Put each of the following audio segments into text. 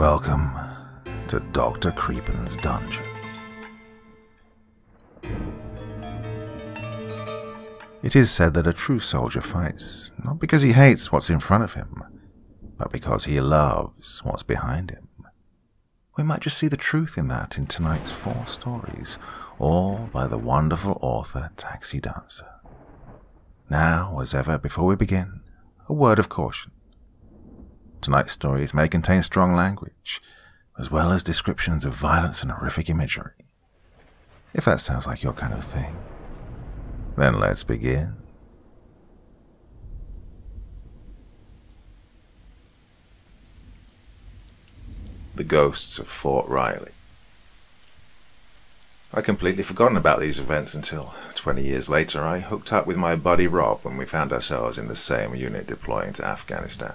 Welcome to Dr. Creepen's dungeon. It is said that a true soldier fights not because he hates what's in front of him, but because he loves what's behind him. We might just see the truth in that in tonight's four stories, all by the wonderful author Taxi Dancer. Now, as ever, before we begin, a word of caution. Tonight's stories may contain strong language, as well as descriptions of violence and horrific imagery. If that sounds like your kind of thing, then let's begin. The Ghosts of Fort Riley. I'd completely forgotten about these events until, 20 years later, I hooked up with my buddy Rob when we found ourselves in the same unit deploying to Afghanistan.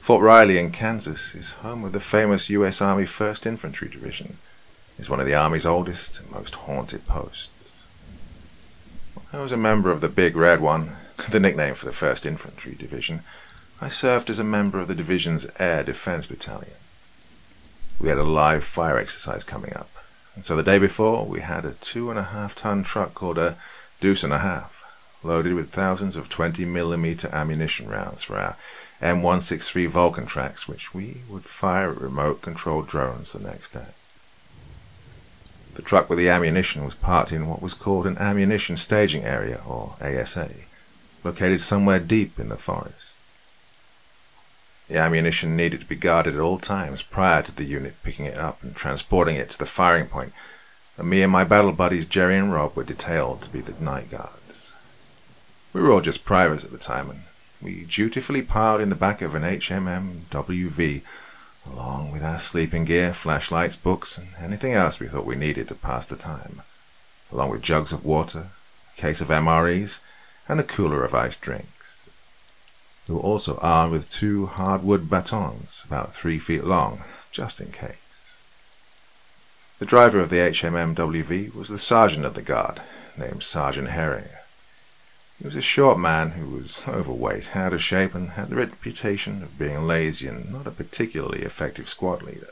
Fort Riley in Kansas is home of the famous U.S. Army 1st Infantry Division. It's one of the Army's oldest and most haunted posts. I was a member of the Big Red One, the nickname for the 1st Infantry Division. I served as a member of the division's Air Defense Battalion. We had a live fire exercise coming up, and so the day before we had a two and a half ton truck called a Deuce and a Half, loaded with thousands of 20 millimeter ammunition rounds for our M163 Vulcan tracks, which we would fire at remote controlled drones the next day. The truck with the ammunition was parked in what was called an ammunition staging area, or ASA, located somewhere deep in the forest. The ammunition needed to be guarded at all times prior to the unit picking it up and transporting it to the firing point, and me and my battle buddies Jerry and Rob were detailed to be the night guards. We were all just privates at the time, and we dutifully piled in the back of an HMMWV, along with our sleeping gear, flashlights, books, and anything else we thought we needed to pass the time, along with jugs of water, a case of MREs, and a cooler of iced drinks. We were also armed with two hardwood batons, about three feet long, just in case. The driver of the HMMWV was the sergeant of the guard, named Sergeant Herring. He was a short man who was overweight, out of shape, and had the reputation of being lazy and not a particularly effective squad leader.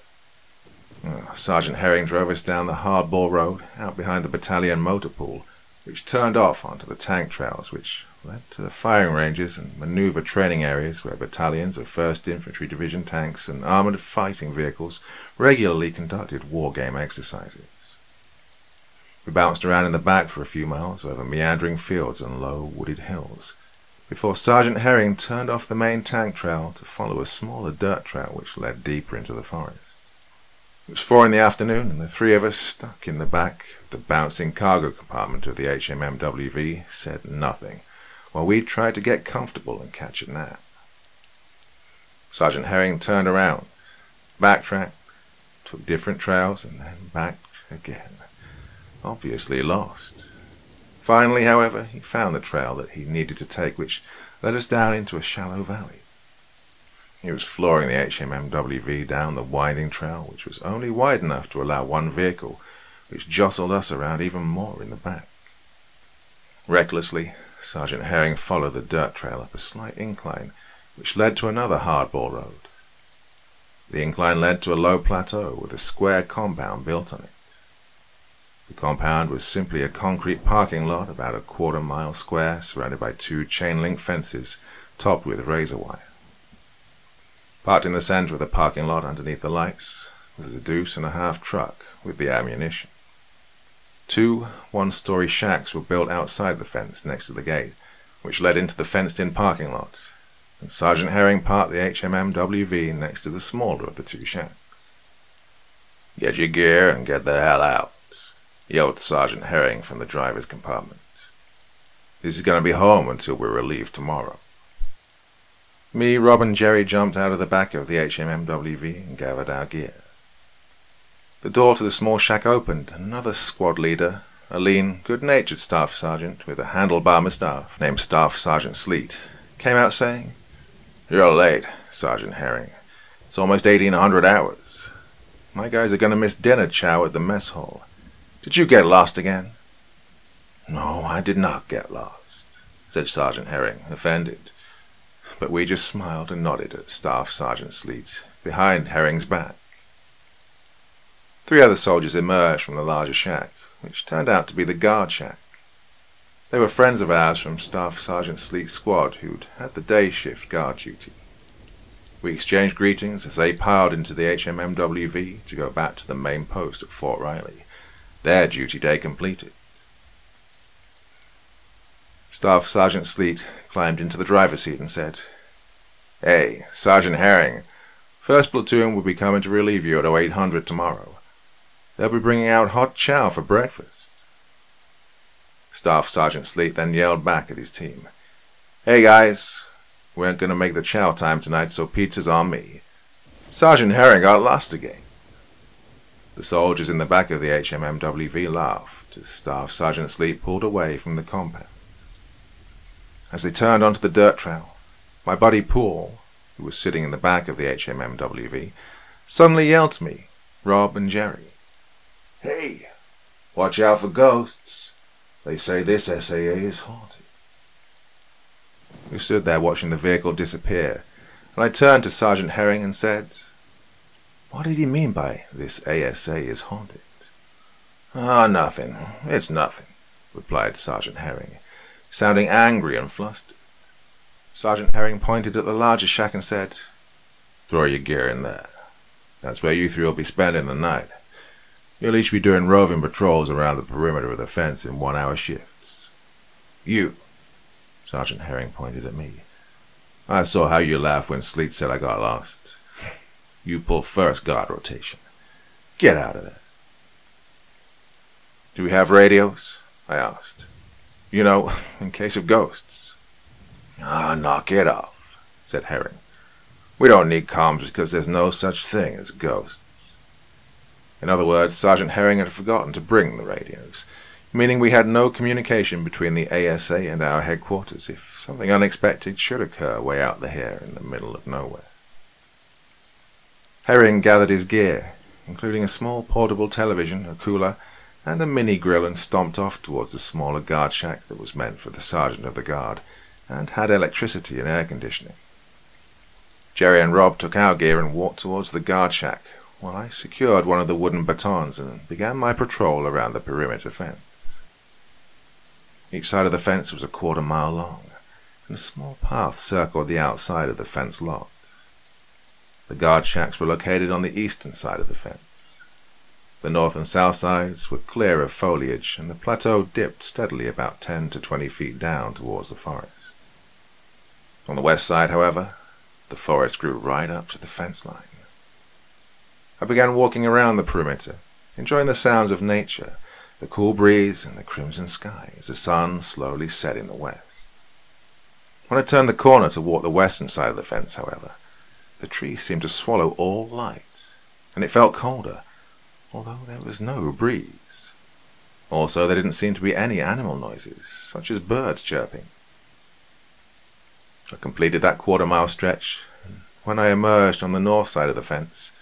Uh, Sergeant Herring drove us down the hardball road, out behind the battalion motor pool, which turned off onto the tank trails, which led to the firing ranges and maneuver training areas where battalions of 1st Infantry Division tanks and armoured fighting vehicles regularly conducted war game exercises. We bounced around in the back for a few miles over meandering fields and low wooded hills, before Sergeant Herring turned off the main tank trail to follow a smaller dirt trail which led deeper into the forest. It was four in the afternoon, and the three of us, stuck in the back of the bouncing cargo compartment of the HMMWV, said nothing, while we tried to get comfortable and catch a nap. Sergeant Herring turned around, backtracked, took different trails, and then back again obviously lost. Finally, however, he found the trail that he needed to take, which led us down into a shallow valley. He was flooring the HMMWV down the winding trail, which was only wide enough to allow one vehicle, which jostled us around even more in the back. Recklessly, Sergeant Herring followed the dirt trail up a slight incline, which led to another hardball road. The incline led to a low plateau with a square compound built on it. The compound was simply a concrete parking lot about a quarter mile square surrounded by two chain link fences topped with razor wire. Parked in the center of the parking lot underneath the lights was a deuce and a half truck with the ammunition. Two one story shacks were built outside the fence next to the gate, which led into the fenced in parking lot, and Sergeant Herring parked the HMMWV next to the smaller of the two shacks. Get your gear and get the hell out yelled Sergeant Herring from the driver's compartment. This is going to be home until we're relieved tomorrow. Me, Rob, and Jerry jumped out of the back of the HMMWV and gathered our gear. The door to the small shack opened, and another squad leader, a lean, good-natured staff sergeant with a handlebar moustache named Staff Sergeant Sleet, came out saying, You're late, Sergeant Herring. It's almost 1800 hours. My guys are going to miss dinner chow at the mess hall. Did you get lost again? No, I did not get lost, said Sergeant Herring, offended. but we just smiled and nodded at Staff Sergeant Sleet, behind Herring's back. Three other soldiers emerged from the larger shack, which turned out to be the guard shack. They were friends of ours from Staff Sergeant Sleet's squad who'd had the day shift guard duty. We exchanged greetings as they piled into the HMMWV to go back to the main post at Fort Riley, their duty day completed. Staff Sergeant Sleet climbed into the driver's seat and said, Hey, Sergeant Herring, first platoon will be coming to relieve you at 0800 tomorrow. They'll be bringing out hot chow for breakfast. Staff Sergeant Sleet then yelled back at his team. Hey guys, we aren't going to make the chow time tonight, so pizza's on me. Sergeant Herring got lost again. The soldiers in the back of the HMMWV laughed as Staff Sergeant Sleet pulled away from the compound. As they turned onto the dirt trail, my buddy Paul, who was sitting in the back of the HMMWV, suddenly yelled to me, Rob and Jerry. Hey, watch out for ghosts. They say this SAA is haunted. We stood there watching the vehicle disappear, and I turned to Sergeant Herring and said, What did he mean by this ASA is haunted? Ah, oh, nothing. It's nothing, replied Sergeant Herring, sounding angry and flustered. Sergeant Herring pointed at the larger shack and said, Throw your gear in there. That's where you three will be spending the night. You'll each be doing roving patrols around the perimeter of the fence in one-hour shifts. You, Sergeant Herring pointed at me. I saw how you laughed when Sleet said I got lost. You pull first guard rotation. Get out of there. Do we have radios? I asked. You know, in case of ghosts. Ah, knock it off, said Herring. We don't need comms because there's no such thing as ghosts. In other words, Sergeant Herring had forgotten to bring the radios, meaning we had no communication between the ASA and our headquarters if something unexpected should occur way out there in the middle of nowhere. Herring gathered his gear, including a small portable television, a cooler, and a mini grill and stomped off towards the smaller guard shack that was meant for the sergeant of the guard and had electricity and air conditioning. Jerry and Rob took our gear and walked towards the guard shack, while I secured one of the wooden batons and began my patrol around the perimeter fence. Each side of the fence was a quarter mile long, and a small path circled the outside of the fence lot. The guard shacks were located on the eastern side of the fence. The north and south sides were clear of foliage, and the plateau dipped steadily about 10 to 20 feet down towards the forest. On the west side, however, the forest grew right up to the fence line. I began walking around the perimeter, enjoying the sounds of nature, the cool breeze and the crimson sky as the sun slowly set in the west. When I turned the corner to walk the western side of the fence, however, the trees seemed to swallow all light, and it felt colder, although there was no breeze. Also, there didn't seem to be any animal noises, such as birds chirping. I completed that quarter mile stretch, and when I emerged on the north side of the fence,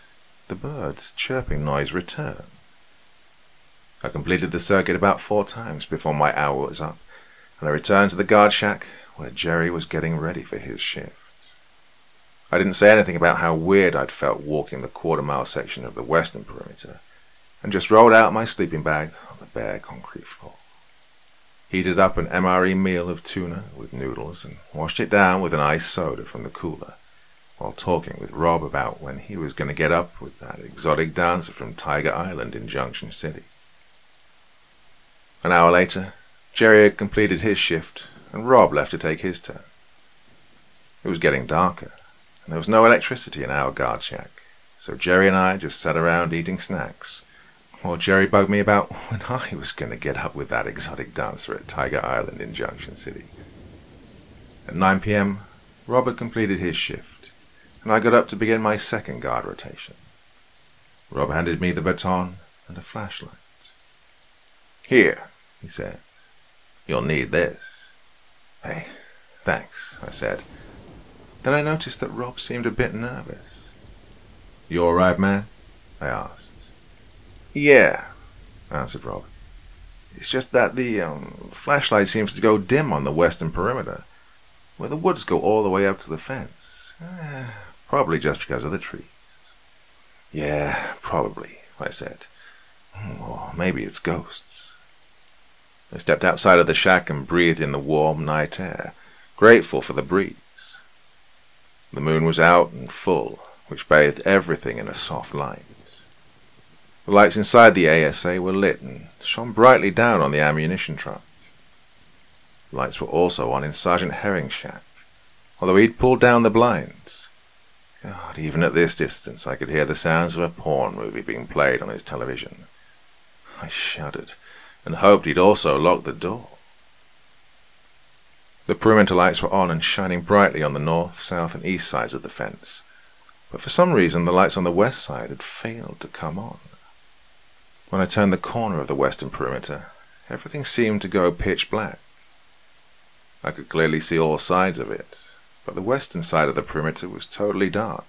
the bird's chirping noise returned. I completed the circuit about four times before my hour was up, and I returned to the guard shack where Jerry was getting ready for his shift. I didn't say anything about how weird I'd felt walking the quarter mile section of the western perimeter, and just rolled out my sleeping bag on the bare concrete floor. Heated up an MRE meal of tuna with noodles and washed it down with an iced soda from the cooler while talking with Rob about when he was going to get up with that exotic dancer from Tiger Island in Junction City. An hour later, Jerry had completed his shift, and Rob left to take his turn. It was getting darker, and there was no electricity in our guard shack, so Jerry and I just sat around eating snacks, while Jerry bugged me about when I was going to get up with that exotic dancer at Tiger Island in Junction City. At 9 p.m., Robert completed his shift and I got up to begin my second guard rotation. Rob handed me the baton and a flashlight. Here, he said. You'll need this. Hey, thanks, I said. Then I noticed that Rob seemed a bit nervous. You all right, man? I asked. Yeah, answered Rob. It's just that the um, flashlight seems to go dim on the western perimeter. where the woods go all the way up to the fence. Eh, probably just because of the trees. Yeah, probably, I said. Or maybe it's ghosts. I stepped outside of the shack and breathed in the warm night air, grateful for the breeze. The moon was out and full, which bathed everything in a soft light. The lights inside the ASA were lit and shone brightly down on the ammunition truck. Lights were also on in Sergeant Herring's shack, although he'd pulled down the blinds. God, even at this distance, I could hear the sounds of a porn movie being played on his television. I shuddered and hoped he'd also locked the door. The perimeter lights were on and shining brightly on the north, south, and east sides of the fence, but for some reason the lights on the west side had failed to come on. When I turned the corner of the western perimeter, everything seemed to go pitch black. I could clearly see all sides of it, but the western side of the perimeter was totally dark,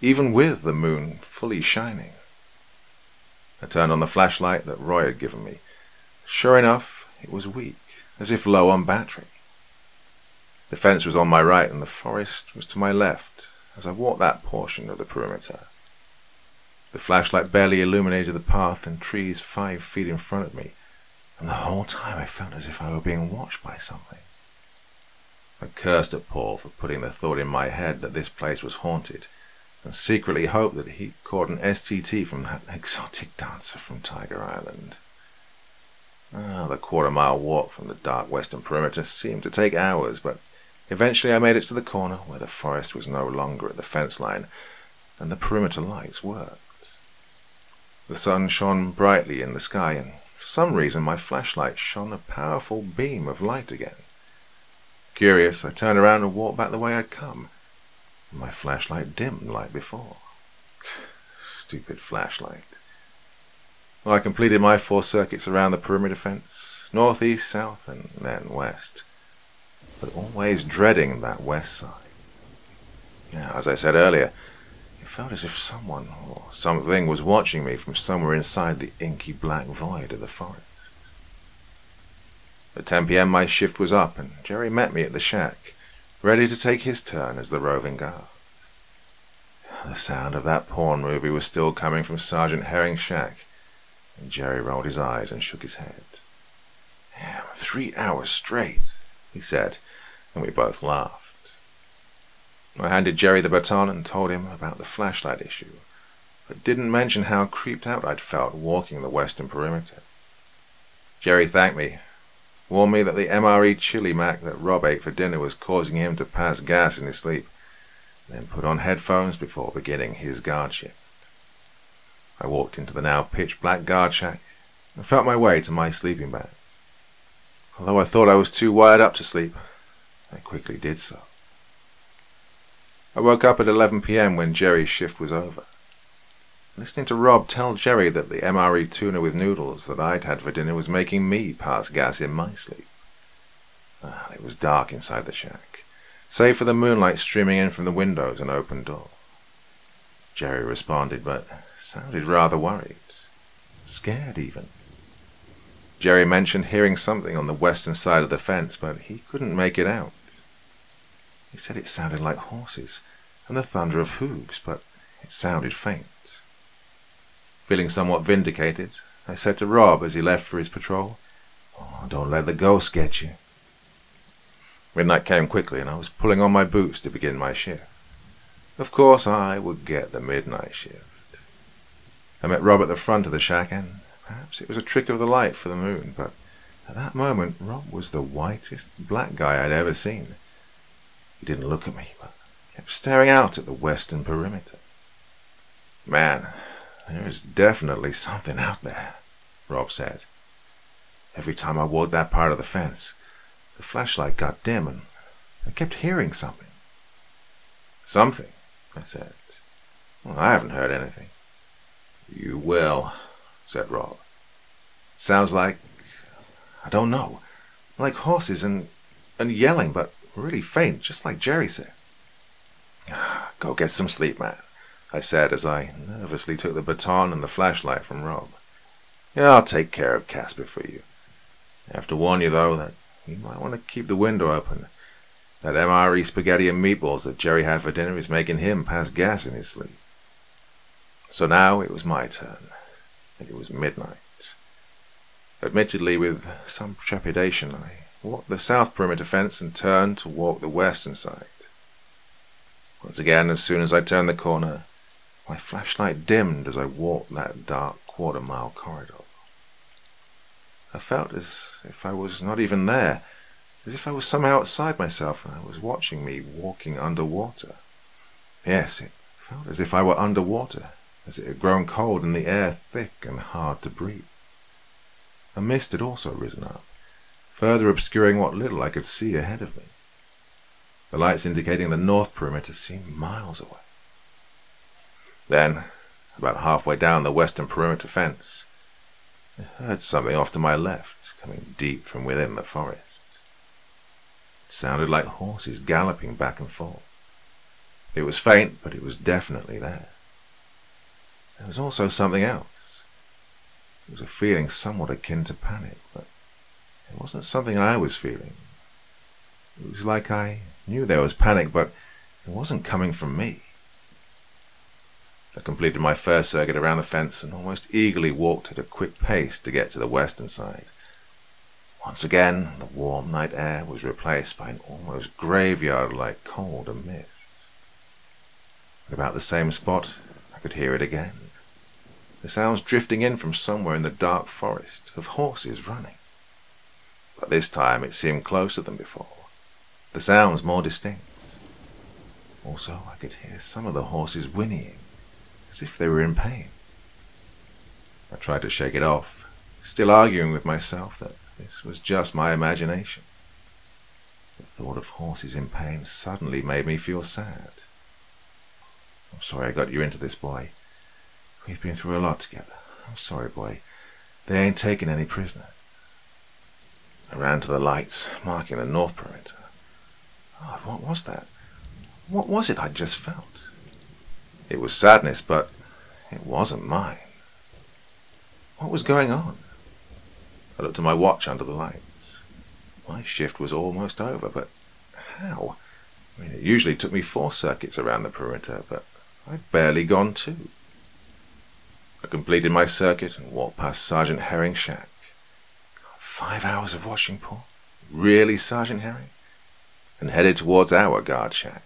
even with the moon fully shining. I turned on the flashlight that Roy had given me. Sure enough, it was weak, as if low on battery. The fence was on my right and the forest was to my left as I walked that portion of the perimeter. The flashlight barely illuminated the path and trees five feet in front of me, and the whole time I felt as if I were being watched by something. I cursed at Paul for putting the thought in my head that this place was haunted, and secretly hoped that he'd caught an STD from that exotic dancer from Tiger Island. Ah, the quarter mile walk from the dark western perimeter seemed to take hours, but eventually I made it to the corner where the forest was no longer at the fence line and the perimeter lights worked. The sun shone brightly in the sky, and for some reason my flashlight shone a powerful beam of light again. Curious, I turned around and walked back the way I'd come. My flashlight dimmed like before. Stupid flashlight. Well, I completed my four circuits around the perimeter fence, north, east, south, and then west, but always dreading that west side. Now, as I said earlier, it felt as if someone or something was watching me from somewhere inside the inky black void of the forest. At 10 p.m. my shift was up, and Jerry met me at the shack, ready to take his turn as the roving guard. The sound of that porn movie was still coming from Sergeant Herring's shack, and Jerry rolled his eyes and shook his head. Three hours straight, he said, and we both laughed. I handed Jerry the baton and told him about the flashlight issue, but didn't mention how creeped out I'd felt walking the western perimeter. Jerry thanked me, warned me that the MRE chili mac that Rob ate for dinner was causing him to pass gas in his sleep, then put on headphones before beginning his guard shift. I walked into the now pitch black guard shack and felt my way to my sleeping bag. Although I thought I was too wired up to sleep, I quickly did so. I woke up at 11 p.m. when Jerry's shift was over. Listening to Rob tell Jerry that the MRE tuna with noodles that I'd had for dinner was making me pass gas in my sleep. Ah, it was dark inside the shack, save for the moonlight streaming in from the windows and open door. Jerry responded, but sounded rather worried. Scared, even. Jerry mentioned hearing something on the western side of the fence, but he couldn't make it out. He said it sounded like horses and the thunder of hooves, but it sounded faint. Feeling somewhat vindicated, I said to Rob as he left for his patrol, oh, Don't let the ghost get you. Midnight came quickly, and I was pulling on my boots to begin my shift. Of course, I would get the midnight shift. I met Rob at the front of the shack, and perhaps it was a trick of the light for the moon, but at that moment Rob was the whitest black guy I'd ever seen. He didn't look at me, but kept staring out at the western perimeter. Man, there is definitely something out there, Rob said. Every time I walked that part of the fence, the flashlight got dim and I kept hearing something. Something, I said. Well, I haven't heard anything. You will, said Rob. Sounds like, I don't know, like horses and, and yelling, but really faint, just like Jerry said. Ah, go get some sleep, man, I said as I nervously took the baton and the flashlight from Rob. Yeah, I'll take care of Casper for you. I have to warn you, though, that you might want to keep the window open. That MRE spaghetti and meatballs that Jerry had for dinner is making him pass gas in his sleep. So now it was my turn, and it was midnight. Admittedly, with some trepidation, I walked the south perimeter fence and turned to walk the western side. Once again, as soon as I turned the corner, my flashlight dimmed as I walked that dark quarter mile corridor. I felt as if I was not even there, as if I was somehow outside myself and I was watching me walking underwater. Yes, it felt as if I were underwater, as it had grown cold and the air thick and hard to breathe. A mist had also risen up, further obscuring what little I could see ahead of me. The lights indicating the north perimeter seemed miles away. Then, about halfway down the western perimeter fence, I heard something off to my left, coming deep from within the forest. It sounded like horses galloping back and forth. It was faint, but it was definitely there. There was also something else. It was a feeling somewhat akin to panic, but it wasn't something I was feeling. It was like I knew there was panic, but it wasn't coming from me. I completed my first circuit around the fence and almost eagerly walked at a quick pace to get to the western side. Once again, the warm night air was replaced by an almost graveyard-like cold and mist. At about the same spot, I could hear it again. The sounds drifting in from somewhere in the dark forest of horses running. But this time it seemed closer than before. The sounds more distinct. Also, I could hear some of the horses whinnying as if they were in pain. I tried to shake it off, still arguing with myself that this was just my imagination. The thought of horses in pain suddenly made me feel sad. I'm sorry I got you into this, boy. We've been through a lot together. I'm sorry, boy. They ain't taking any prisoners. I ran to the lights, marking the north perimeter. God, what was that? What was it I'd just felt? It was sadness, but it wasn't mine. What was going on? I looked at my watch under the lights. My shift was almost over, but how? I mean, it usually took me four circuits around the perimeter, but I'd barely gone two. I completed my circuit and walked past Sergeant Herring's shack. Five hours of washing, Paul? Really, Sergeant Harry? And headed towards our guard shack.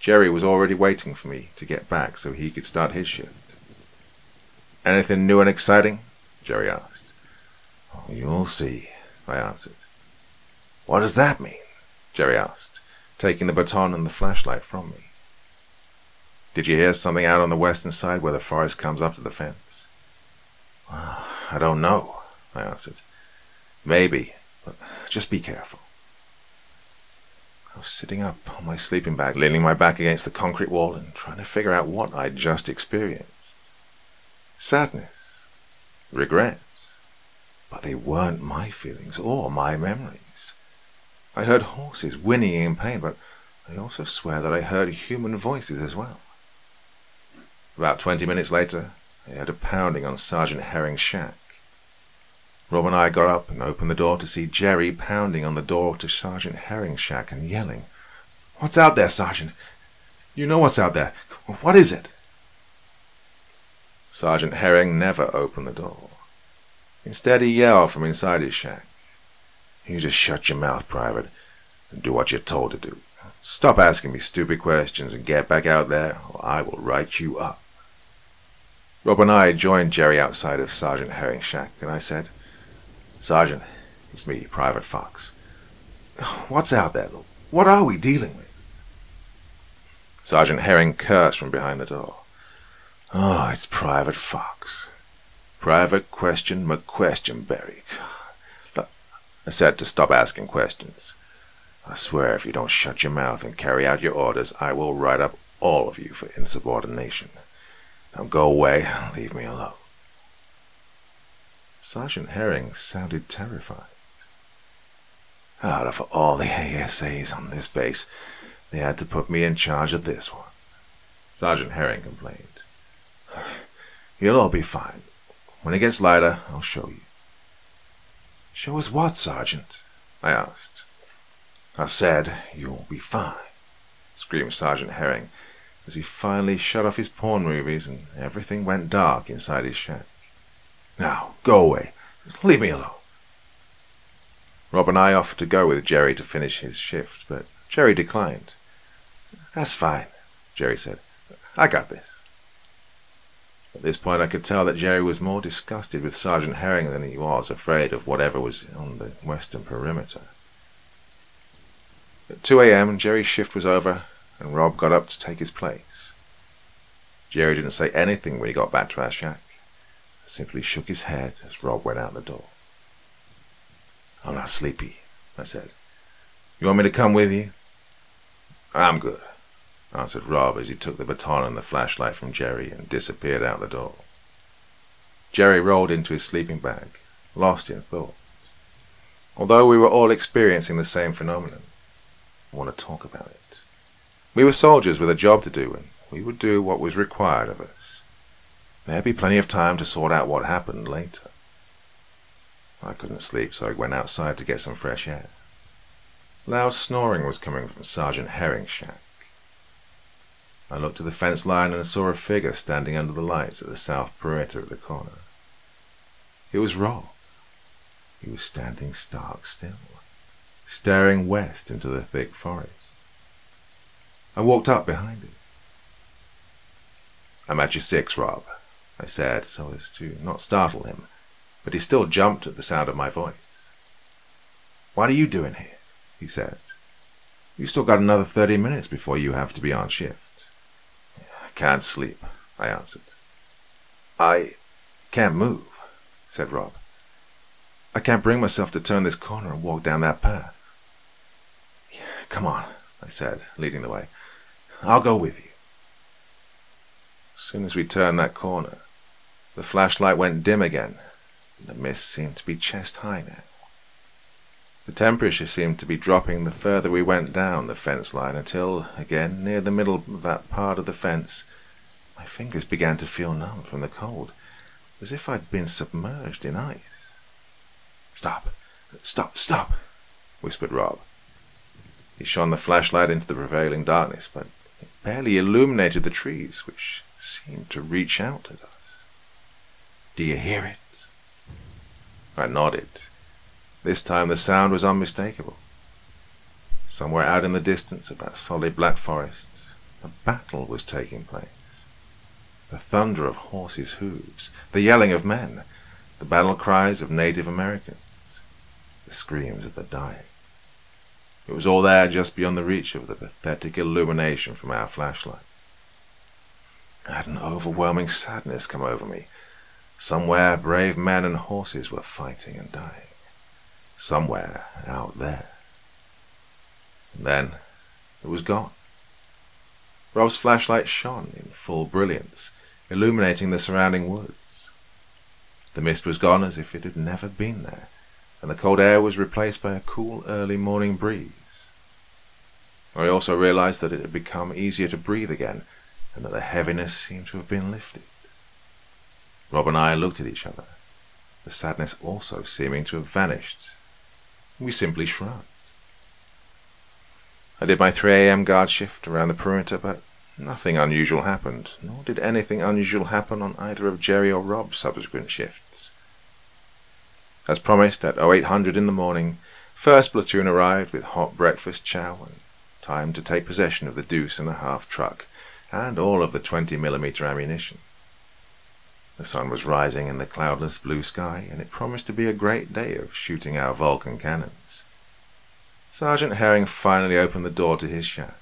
Jerry was already waiting for me to get back so he could start his shift. Anything new and exciting? Jerry asked. Oh, you'll see, I answered. What does that mean? Jerry asked, taking the baton and the flashlight from me. Did you hear something out on the western side where the forest comes up to the fence? Well, I don't know, I answered. Maybe, but just be careful. I was sitting up on my sleeping bag, leaning my back against the concrete wall and trying to figure out what I'd just experienced. Sadness, regrets, but they weren't my feelings or my memories. I heard horses whinnying in pain, but I also swear that I heard human voices as well. About twenty minutes later, I heard a pounding on Sergeant Herring's shack. Rob and I got up and opened the door to see Jerry pounding on the door to Sergeant Herring's shack and yelling, What's out there, Sergeant? You know what's out there. What is it? Sergeant Herring never opened the door. Instead, he yelled from inside his shack. You just shut your mouth, Private, and do what you're told to do. Stop asking me stupid questions and get back out there, or I will write you up. Rob and I joined Jerry outside of Sergeant Herring's shack, and I said, Sergeant, it's me, Private Fox. What's out there? What are we dealing with? Sergeant Herring cursed from behind the door. Oh, it's Private Fox. Private question McQuestionberry. I said to stop asking questions. I swear if you don't shut your mouth and carry out your orders, I will write up all of you for insubordination. Now go away, leave me alone. Sergeant Herring sounded terrified. Out of all the ASAs on this base, they had to put me in charge of this one. Sergeant Herring complained. You'll all be fine. When it gets lighter, I'll show you. Show us what, Sergeant? I asked. I said, you'll be fine, screamed Sergeant Herring as he finally shut off his porn movies and everything went dark inside his shack. Now, go away. Leave me alone. Rob and I offered to go with Jerry to finish his shift, but Jerry declined. That's fine, Jerry said. I got this. At this point, I could tell that Jerry was more disgusted with Sergeant Herring than he was afraid of whatever was on the western perimeter. At 2 a.m., Jerry's shift was over, and Rob got up to take his place. Jerry didn't say anything when he got back to our shack. Simply shook his head as Rob went out the door. I'm not sleepy, I said. You want me to come with you? I'm good, answered Rob as he took the baton and the flashlight from Jerry and disappeared out the door. Jerry rolled into his sleeping bag, lost in thought. Although we were all experiencing the same phenomenon, I want to talk about it. We were soldiers with a job to do, and we would do what was required of us. There'd be plenty of time to sort out what happened later. I couldn't sleep, so I went outside to get some fresh air. Loud snoring was coming from Sergeant Herring's shack. I looked to the fence line and saw a figure standing under the lights at the south perimeter of the corner. It was Rob. He was standing stark still, staring west into the thick forest. I walked up behind him. I'm at your six, Rob, I said so as to not startle him but he still jumped at the sound of my voice. What are you doing here? he said. You've still got another thirty minutes before you have to be on shift. I can't sleep, I answered. I can't move, said Rob. I can't bring myself to turn this corner and walk down that path. Come on, I said, leading the way. I'll go with you. As soon as we turned that corner, the flashlight went dim again the mist seemed to be chest high now. The temperature seemed to be dropping the further we went down the fence line until, again, near the middle of that part of the fence, my fingers began to feel numb from the cold, as if I'd been submerged in ice. Stop! Stop! Stop! whispered Rob. He shone the flashlight into the prevailing darkness, but it barely illuminated the trees, which seemed to reach out at us. Do you hear it? I nodded. This time the sound was unmistakable. Somewhere out in the distance of that solid black forest, a battle was taking place. The thunder of horses' hooves, the yelling of men, the battle cries of Native Americans, the screams of the dying. It was all there just beyond the reach of the pathetic illumination from our flashlight. I had an overwhelming sadness come over me Somewhere brave men and horses were fighting and dying. Somewhere out there. And then it was gone. Rob's flashlight shone in full brilliance, illuminating the surrounding woods. The mist was gone as if it had never been there, and the cold air was replaced by a cool early morning breeze. I also realized that it had become easier to breathe again, and that the heaviness seemed to have been lifted. Rob and I looked at each other, the sadness also seeming to have vanished. We simply shrugged. I did my 3 a.m. guard shift around the perimeter, but nothing unusual happened, nor did anything unusual happen on either of Jerry or Rob's subsequent shifts. As promised, at 0800 in the morning, first platoon arrived with hot breakfast chow and time to take possession of the deuce and a half truck and all of the 20 millimeter ammunition. The sun was rising in the cloudless blue sky, and it promised to be a great day of shooting our Vulcan cannons. Sergeant Herring finally opened the door to his shack,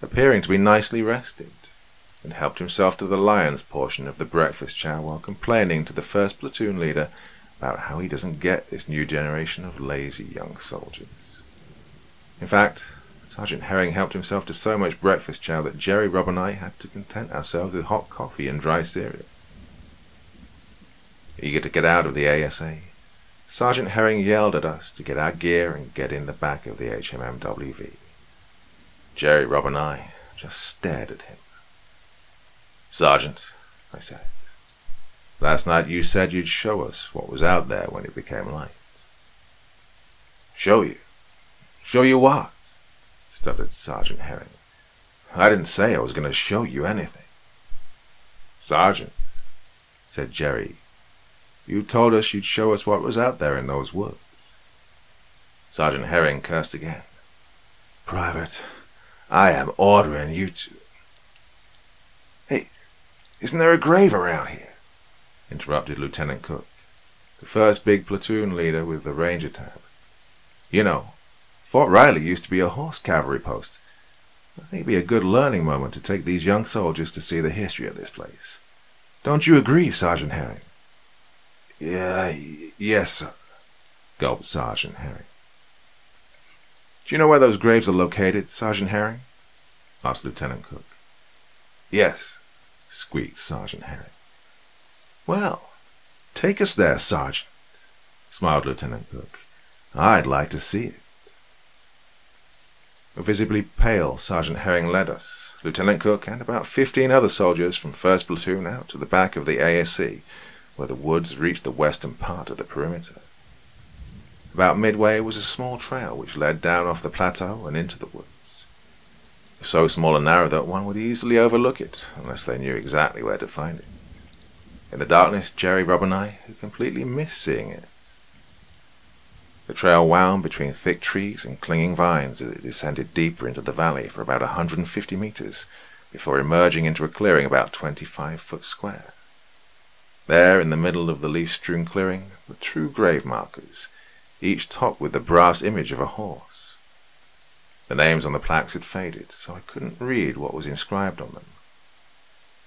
appearing to be nicely rested, and helped himself to the lion's portion of the breakfast chow while complaining to the first platoon leader about how he doesn't get this new generation of lazy young soldiers. In fact, Sergeant Herring helped himself to so much breakfast chow that Jerry, Rob, and I had to content ourselves with hot coffee and dry cereal eager to get out of the ASA. Sergeant Herring yelled at us to get our gear and get in the back of the HMMWV. Jerry, Rob, and I just stared at him. Sergeant, I said, last night you said you'd show us what was out there when it became light. Show you? Show you what? stuttered Sergeant Herring. I didn't say I was going to show you anything. Sergeant, said Jerry, you told us you'd show us what was out there in those woods. Sergeant Herring cursed again. Private, I am ordering you to. Hey, isn't there a grave around here? interrupted Lieutenant Cook, the first big platoon leader with the Ranger tab. You know, Fort Riley used to be a horse cavalry post. I think it'd be a good learning moment to take these young soldiers to see the history of this place. Don't you agree, Sergeant Herring? Yeah, yes, sir, gulped Sergeant Herring. Do you know where those graves are located, Sergeant Herring? asked Lieutenant Cook. Yes, squeaked Sergeant Herring. Well, take us there, Sergeant, smiled Lieutenant Cook. I'd like to see it. A visibly pale, Sergeant Herring led us, Lieutenant Cook, and about fifteen other soldiers from 1st Platoon out to the back of the ASC, where the woods reached the western part of the perimeter. About midway was a small trail which led down off the plateau and into the woods. So small and narrow that one would easily overlook it, unless they knew exactly where to find it. In the darkness, Jerry, Rob, and I had completely missed seeing it. The trail wound between thick trees and clinging vines as it descended deeper into the valley for about a 150 meters before emerging into a clearing about 25 foot square. There, in the middle of the leaf-strewn clearing, were two grave markers, each topped with the brass image of a horse. The names on the plaques had faded, so I couldn't read what was inscribed on them.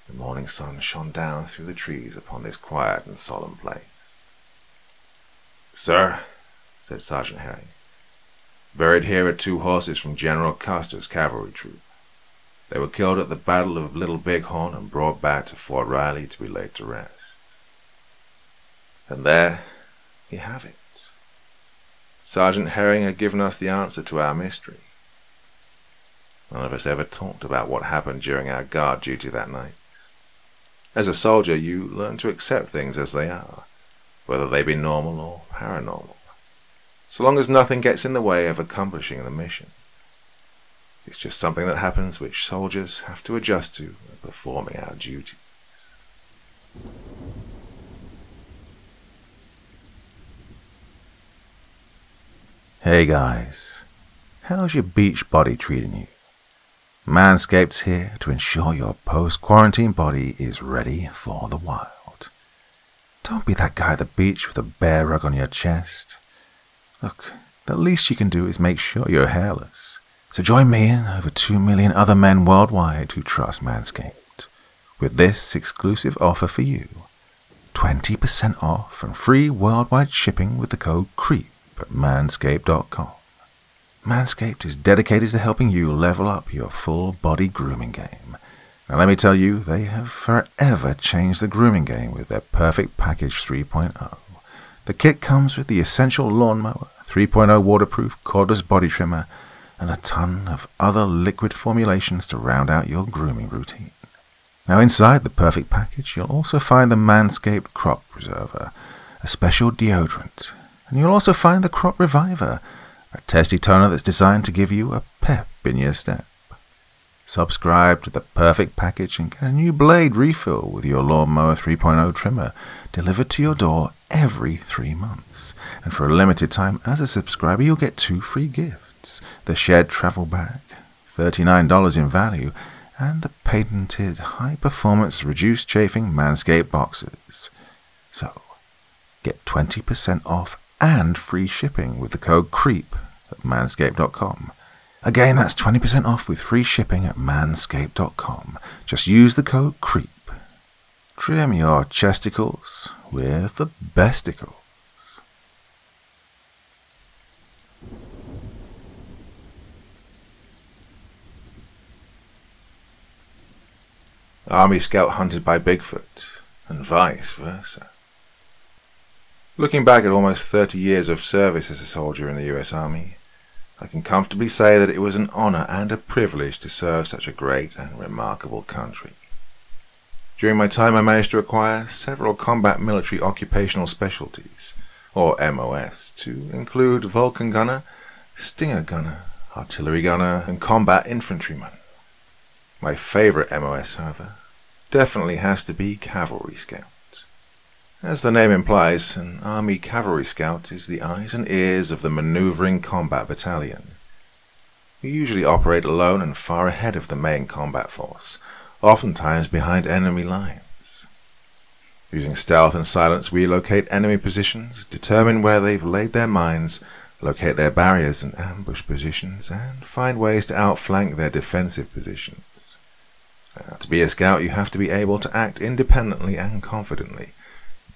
The morning sun shone down through the trees upon this quiet and solemn place. Sir, said Sergeant Herring. Buried here are two horses from General Custer's cavalry troop. They were killed at the Battle of Little Bighorn and brought back to Fort Riley to be laid to rest. And there you have it. Sergeant Herring had given us the answer to our mystery. None of us ever talked about what happened during our guard duty that night. As a soldier, you learn to accept things as they are, whether they be normal or paranormal so long as nothing gets in the way of accomplishing the mission. It's just something that happens which soldiers have to adjust to in performing our duties. Hey guys, how's your beach body treating you? Manscaped's here to ensure your post-quarantine body is ready for the wild. Don't be that guy at the beach with a bear rug on your chest. Look, the least you can do is make sure you're hairless. So join me and over 2 million other men worldwide who trust Manscaped with this exclusive offer for you 20% off and free worldwide shipping with the code CREEP at manscaped.com. Manscaped is dedicated to helping you level up your full body grooming game. And let me tell you, they have forever changed the grooming game with their Perfect Package 3.0. The kit comes with the essential lawnmower, 3.0 waterproof cordless body trimmer, and a ton of other liquid formulations to round out your grooming routine. Now, inside the perfect package, you'll also find the Manscaped Crop Preserver, a special deodorant, and you'll also find the Crop Reviver, a testy toner that's designed to give you a pep in your step. Subscribe to the perfect package and get a new blade refill with your Lawnmower 3.0 trimmer delivered to your door every three months. And for a limited time, as a subscriber, you'll get two free gifts the Shed Travel Bag, $39 in value, and the patented high performance reduced chafing Manscaped boxes. So, get 20% off and free shipping with the code CREEP at manscaped.com. Again, that's 20% off with free shipping at manscaped.com. Just use the code CREEP. Trim your chesticles with the besticles. Army Scout hunted by Bigfoot, and vice versa. Looking back at almost 30 years of service as a soldier in the US Army, I can comfortably say that it was an honor and a privilege to serve such a great and remarkable country. During my time I managed to acquire several combat military occupational specialties, or MOS, to include Vulcan Gunner, stinger gunner, artillery gunner, and combat infantryman. My favorite MOS, however, definitely has to be cavalry scout. As the name implies, an Army cavalry scout is the eyes and ears of the maneuvering combat battalion. We usually operate alone and far ahead of the main combat force, oftentimes behind enemy lines. Using stealth and silence, we locate enemy positions, determine where they've laid their mines, locate their barriers and ambush positions, and find ways to outflank their defensive positions. Now, to be a scout, you have to be able to act independently and confidently,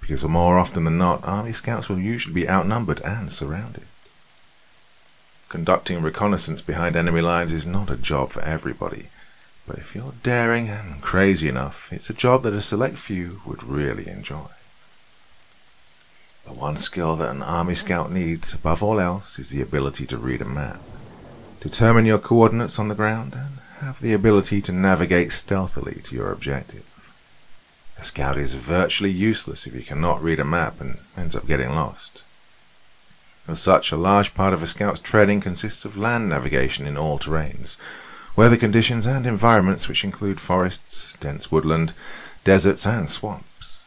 because more often than not, army scouts will usually be outnumbered and surrounded. Conducting reconnaissance behind enemy lines is not a job for everybody, but if you're daring and crazy enough, it's a job that a select few would really enjoy. The one skill that an army scout needs above all else is the ability to read a map, determine your coordinates on the ground, and have the ability to navigate stealthily to your objective. A scout is virtually useless if he cannot read a map and ends up getting lost. As such, a large part of a scout's training consists of land navigation in all terrains, weather conditions and environments which include forests, dense woodland, deserts and swamps.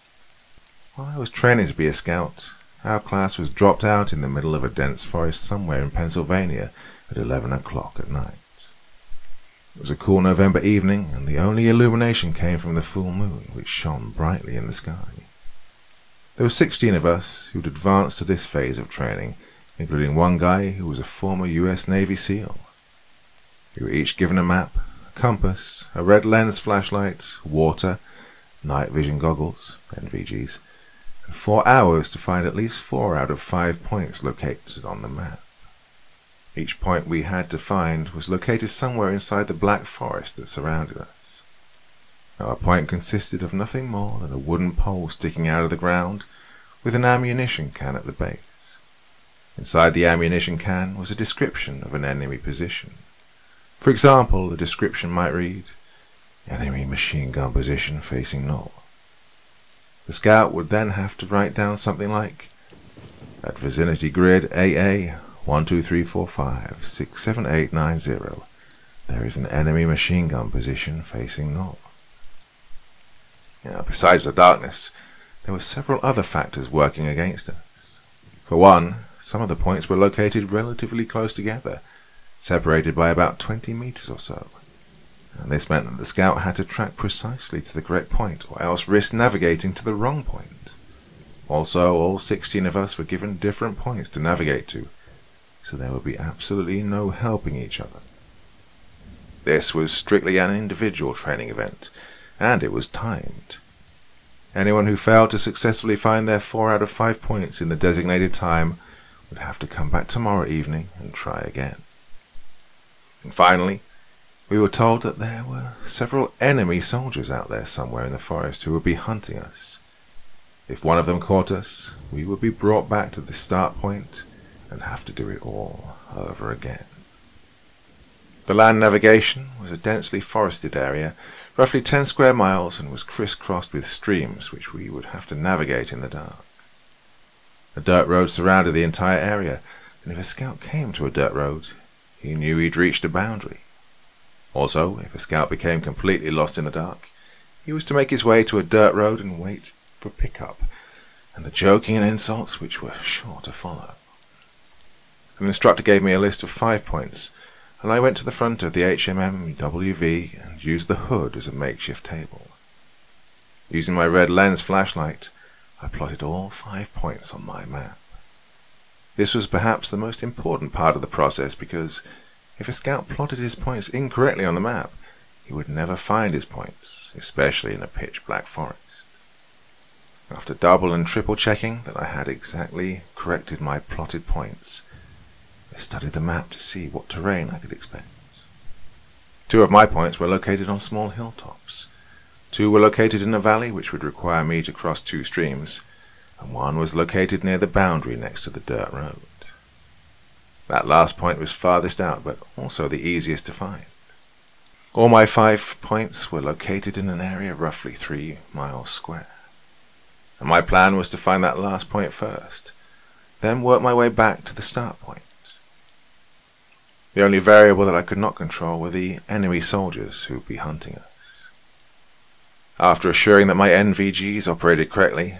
While I was training to be a scout, our class was dropped out in the middle of a dense forest somewhere in Pennsylvania at 11 o'clock at night. It was a cool November evening, and the only illumination came from the full moon, which shone brightly in the sky. There were 16 of us who'd advanced to this phase of training, including one guy who was a former US Navy SEAL. We were each given a map, a compass, a red lens flashlight, water, night vision goggles, NVGs, and four hours to find at least four out of five points located on the map. Each point we had to find was located somewhere inside the black forest that surrounded us. Our point consisted of nothing more than a wooden pole sticking out of the ground with an ammunition can at the base. Inside the ammunition can was a description of an enemy position. For example, the description might read, Enemy machine gun position facing north. The scout would then have to write down something like, At vicinity grid AA 12345 67890, there is an enemy machine gun position facing north. Now, besides the darkness, there were several other factors working against us. For one, some of the points were located relatively close together, separated by about 20 meters or so. And this meant that the scout had to track precisely to the correct point, or else risk navigating to the wrong point. Also, all 16 of us were given different points to navigate to, so there would be absolutely no helping each other. This was strictly an individual training event, and it was timed. Anyone who failed to successfully find their four out of five points in the designated time would have to come back tomorrow evening and try again. And finally, we were told that there were several enemy soldiers out there somewhere in the forest who would be hunting us. If one of them caught us, we would be brought back to the start point and have to do it all over again. The land navigation was a densely forested area, roughly 10 square miles, and was crisscrossed with streams which we would have to navigate in the dark. A dirt road surrounded the entire area, and if a scout came to a dirt road, he knew he'd reached a boundary. Also, if a scout became completely lost in the dark, he was to make his way to a dirt road and wait for pickup, and the joking and insults which were sure to follow. The instructor gave me a list of five points, and I went to the front of the HMM WV and used the hood as a makeshift table. Using my red lens flashlight, I plotted all five points on my map. This was perhaps the most important part of the process because if a scout plotted his points incorrectly on the map, he would never find his points, especially in a pitch black forest. After double and triple checking that I had exactly corrected my plotted points, studied the map to see what terrain I could expect. Two of my points were located on small hilltops. Two were located in a valley which would require me to cross two streams, and one was located near the boundary next to the dirt road. That last point was farthest out, but also the easiest to find. All my five points were located in an area roughly three miles square. And my plan was to find that last point first, then work my way back to the start point. The only variable that I could not control were the enemy soldiers who'd be hunting us. After assuring that my NVGs operated correctly,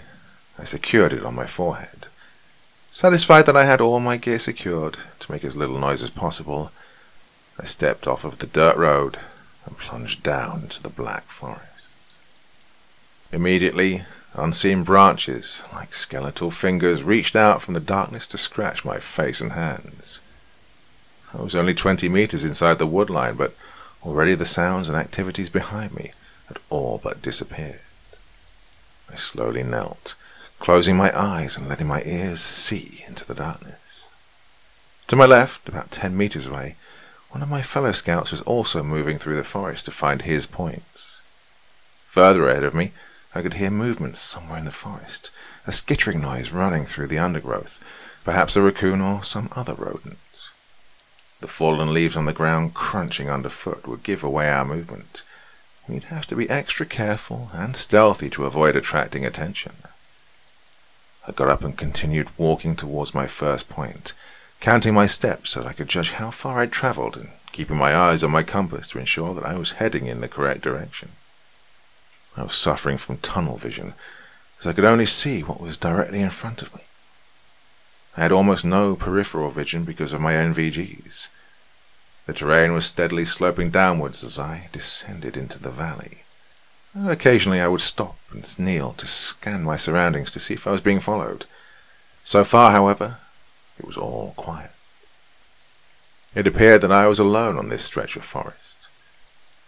I secured it on my forehead. Satisfied that I had all my gear secured to make as little noise as possible, I stepped off of the dirt road and plunged down into the black forest. Immediately, unseen branches, like skeletal fingers, reached out from the darkness to scratch my face and hands. I was only twenty meters inside the wood line, but already the sounds and activities behind me had all but disappeared. I slowly knelt, closing my eyes and letting my ears see into the darkness. To my left, about ten meters away, one of my fellow scouts was also moving through the forest to find his points. Further ahead of me, I could hear movements somewhere in the forest, a skittering noise running through the undergrowth, perhaps a raccoon or some other rodent. The fallen leaves on the ground crunching underfoot would give away our movement. We'd have to be extra careful and stealthy to avoid attracting attention. I got up and continued walking towards my first point, counting my steps so that I could judge how far I'd traveled and keeping my eyes on my compass to ensure that I was heading in the correct direction. I was suffering from tunnel vision, as I could only see what was directly in front of me. I had almost no peripheral vision because of my NVGs. The terrain was steadily sloping downwards as I descended into the valley. Occasionally I would stop and kneel to scan my surroundings to see if I was being followed. So far, however, it was all quiet. It appeared that I was alone on this stretch of forest.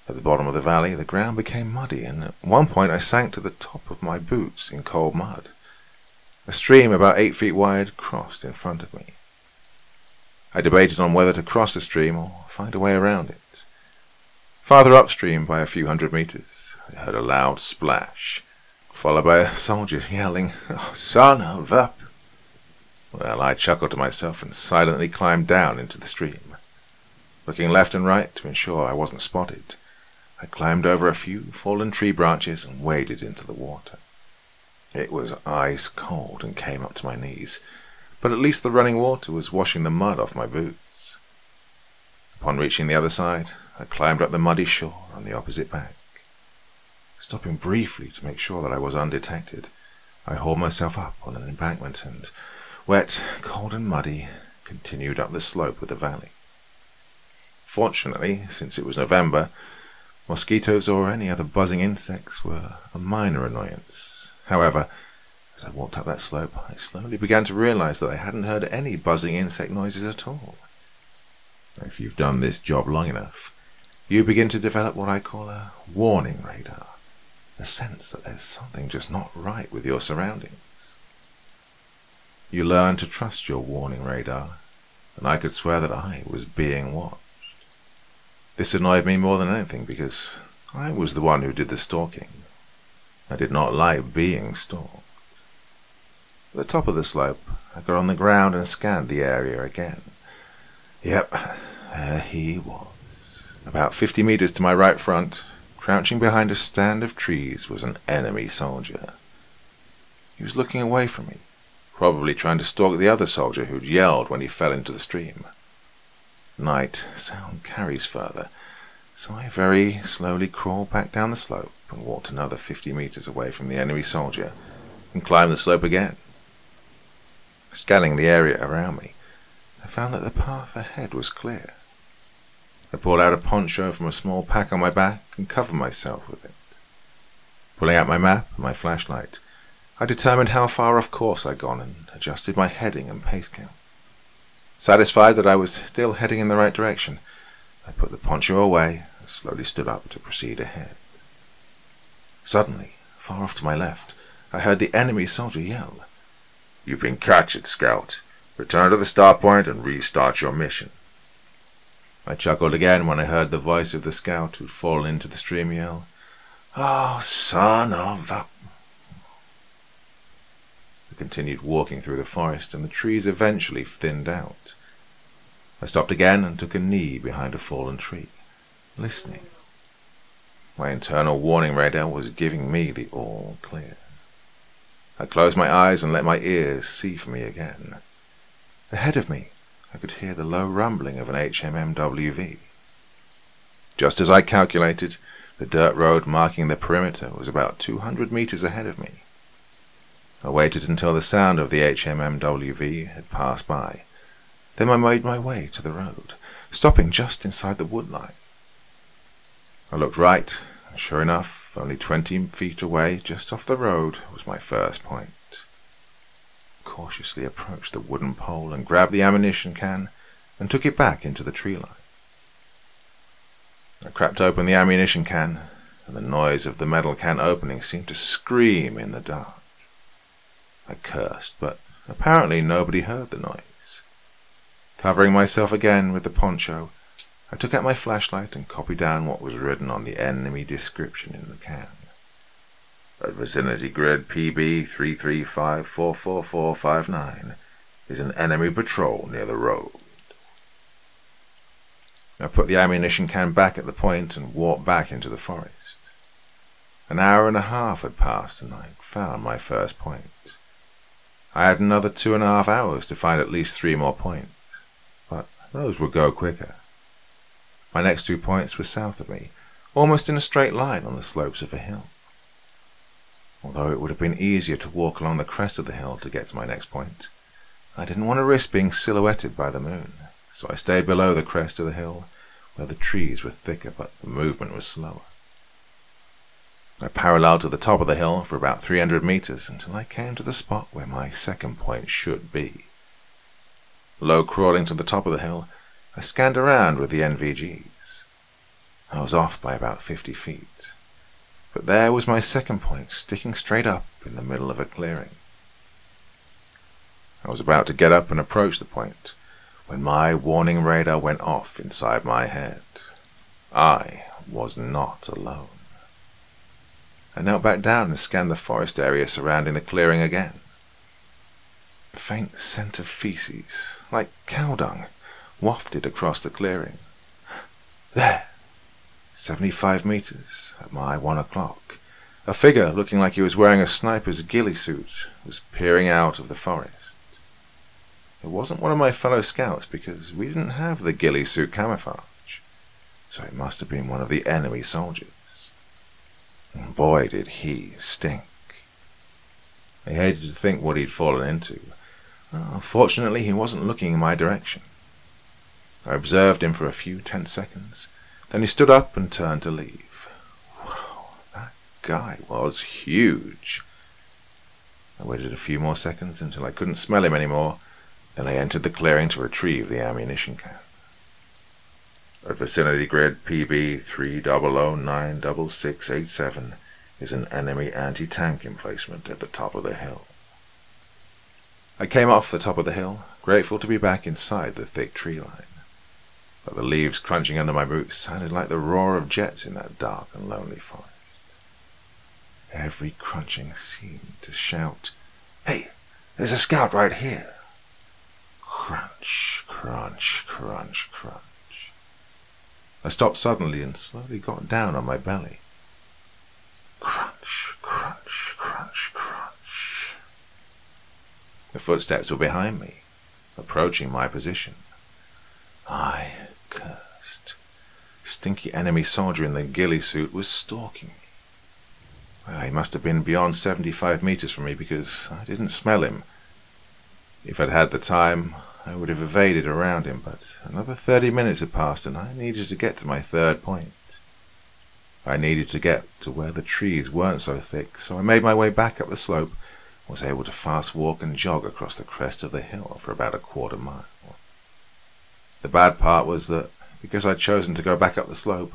At the bottom of the valley, the ground became muddy, and at one point I sank to the top of my boots in cold mud. A stream about eight feet wide crossed in front of me. I debated on whether to cross the stream or find a way around it. Farther upstream by a few hundred meters, I heard a loud splash, followed by a soldier yelling, oh, Son of a... Well, I chuckled to myself and silently climbed down into the stream. Looking left and right to ensure I wasn't spotted, I climbed over a few fallen tree branches and waded into the water. It was ice cold and came up to my knees, but at least the running water was washing the mud off my boots. Upon reaching the other side, I climbed up the muddy shore on the opposite bank. Stopping briefly to make sure that I was undetected, I hauled myself up on an embankment and, wet, cold and muddy, continued up the slope of the valley. Fortunately, since it was November, mosquitoes or any other buzzing insects were a minor annoyance However, as I walked up that slope, I slowly began to realize that I hadn't heard any buzzing insect noises at all. If you've done this job long enough, you begin to develop what I call a warning radar, a sense that there's something just not right with your surroundings. You learn to trust your warning radar, and I could swear that I was being watched. This annoyed me more than anything because I was the one who did the stalking. I did not like being stalked. At the top of the slope, I got on the ground and scanned the area again. Yep, there he was. About fifty meters to my right front, crouching behind a stand of trees, was an enemy soldier. He was looking away from me, probably trying to stalk the other soldier who'd yelled when he fell into the stream. Night sound carries further, so I very slowly crawled back down the slope and walked another fifty meters away from the enemy soldier and climbed the slope again. Scanning the area around me, I found that the path ahead was clear. I pulled out a poncho from a small pack on my back and covered myself with it. Pulling out my map and my flashlight, I determined how far off course I'd gone and adjusted my heading and pace count. Satisfied that I was still heading in the right direction, I put the poncho away and slowly stood up to proceed ahead. Suddenly, far off to my left, I heard the enemy soldier yell. You've been captured, Scout. Return to the start point and restart your mission. I chuckled again when I heard the voice of the scout who'd fallen into the stream yell, Oh, son of a... I continued walking through the forest, and the trees eventually thinned out. I stopped again and took a knee behind a fallen tree, listening. My internal warning radar was giving me the all clear. I closed my eyes and let my ears see for me again. Ahead of me, I could hear the low rumbling of an HMMWV. Just as I calculated, the dirt road marking the perimeter was about 200 meters ahead of me. I waited until the sound of the HMMWV had passed by. Then I made my way to the road, stopping just inside the wood line. I looked right, and sure enough, only 20 feet away, just off the road, was my first point. Cautiously approached the wooden pole and grabbed the ammunition can and took it back into the tree line. I cracked open the ammunition can, and the noise of the metal can opening seemed to scream in the dark. I cursed, but apparently nobody heard the noise. Covering myself again with the poncho, I took out my flashlight and copied down what was written on the enemy description in the can. At vicinity grid PB 3354459 is an enemy patrol near the road. I put the ammunition can back at the point and walked back into the forest. An hour and a half had passed and I found my first point. I had another two and a half hours to find at least three more points, but those would go quicker. My next two points were south of me, almost in a straight line on the slopes of a hill. Although it would have been easier to walk along the crest of the hill to get to my next point, I didn't want to risk being silhouetted by the moon, so I stayed below the crest of the hill, where the trees were thicker but the movement was slower. I paralleled to the top of the hill for about 300 meters until I came to the spot where my second point should be. Low crawling to the top of the hill, I scanned around with the NVGs. I was off by about 50 feet, but there was my second point sticking straight up in the middle of a clearing. I was about to get up and approach the point when my warning radar went off inside my head. I was not alone. I knelt back down and scanned the forest area surrounding the clearing again. A faint scent of feces, like cow dung, wafted across the clearing. There, 75 meters at my one o'clock, a figure looking like he was wearing a sniper's ghillie suit was peering out of the forest. It wasn't one of my fellow scouts because we didn't have the ghillie suit camouflage, so it must have been one of the enemy soldiers. And boy, did he stink. I hated to think what he'd fallen into. Well, fortunately, he wasn't looking in my direction. I observed him for a few tense seconds. Then he stood up and turned to leave. Wow, that guy was huge. I waited a few more seconds until I couldn't smell him anymore. Then I entered the clearing to retrieve the ammunition can. At vicinity grid PB 30096687 is an enemy anti-tank emplacement at the top of the hill. I came off the top of the hill, grateful to be back inside the thick tree line but the leaves crunching under my boots sounded like the roar of jets in that dark and lonely forest. Every crunching seemed to shout, Hey, there's a scout right here. Crunch, crunch, crunch, crunch. I stopped suddenly and slowly got down on my belly. Crunch, crunch, crunch, crunch. The footsteps were behind me, approaching my position. I cursed. Stinky enemy soldier in the ghillie suit was stalking me. Well, he must have been beyond 75 meters from me because I didn't smell him. If I'd had the time, I would have evaded around him, but another 30 minutes had passed and I needed to get to my third point. I needed to get to where the trees weren't so thick, so I made my way back up the slope was able to fast walk and jog across the crest of the hill for about a quarter mile. The bad part was that, because I'd chosen to go back up the slope,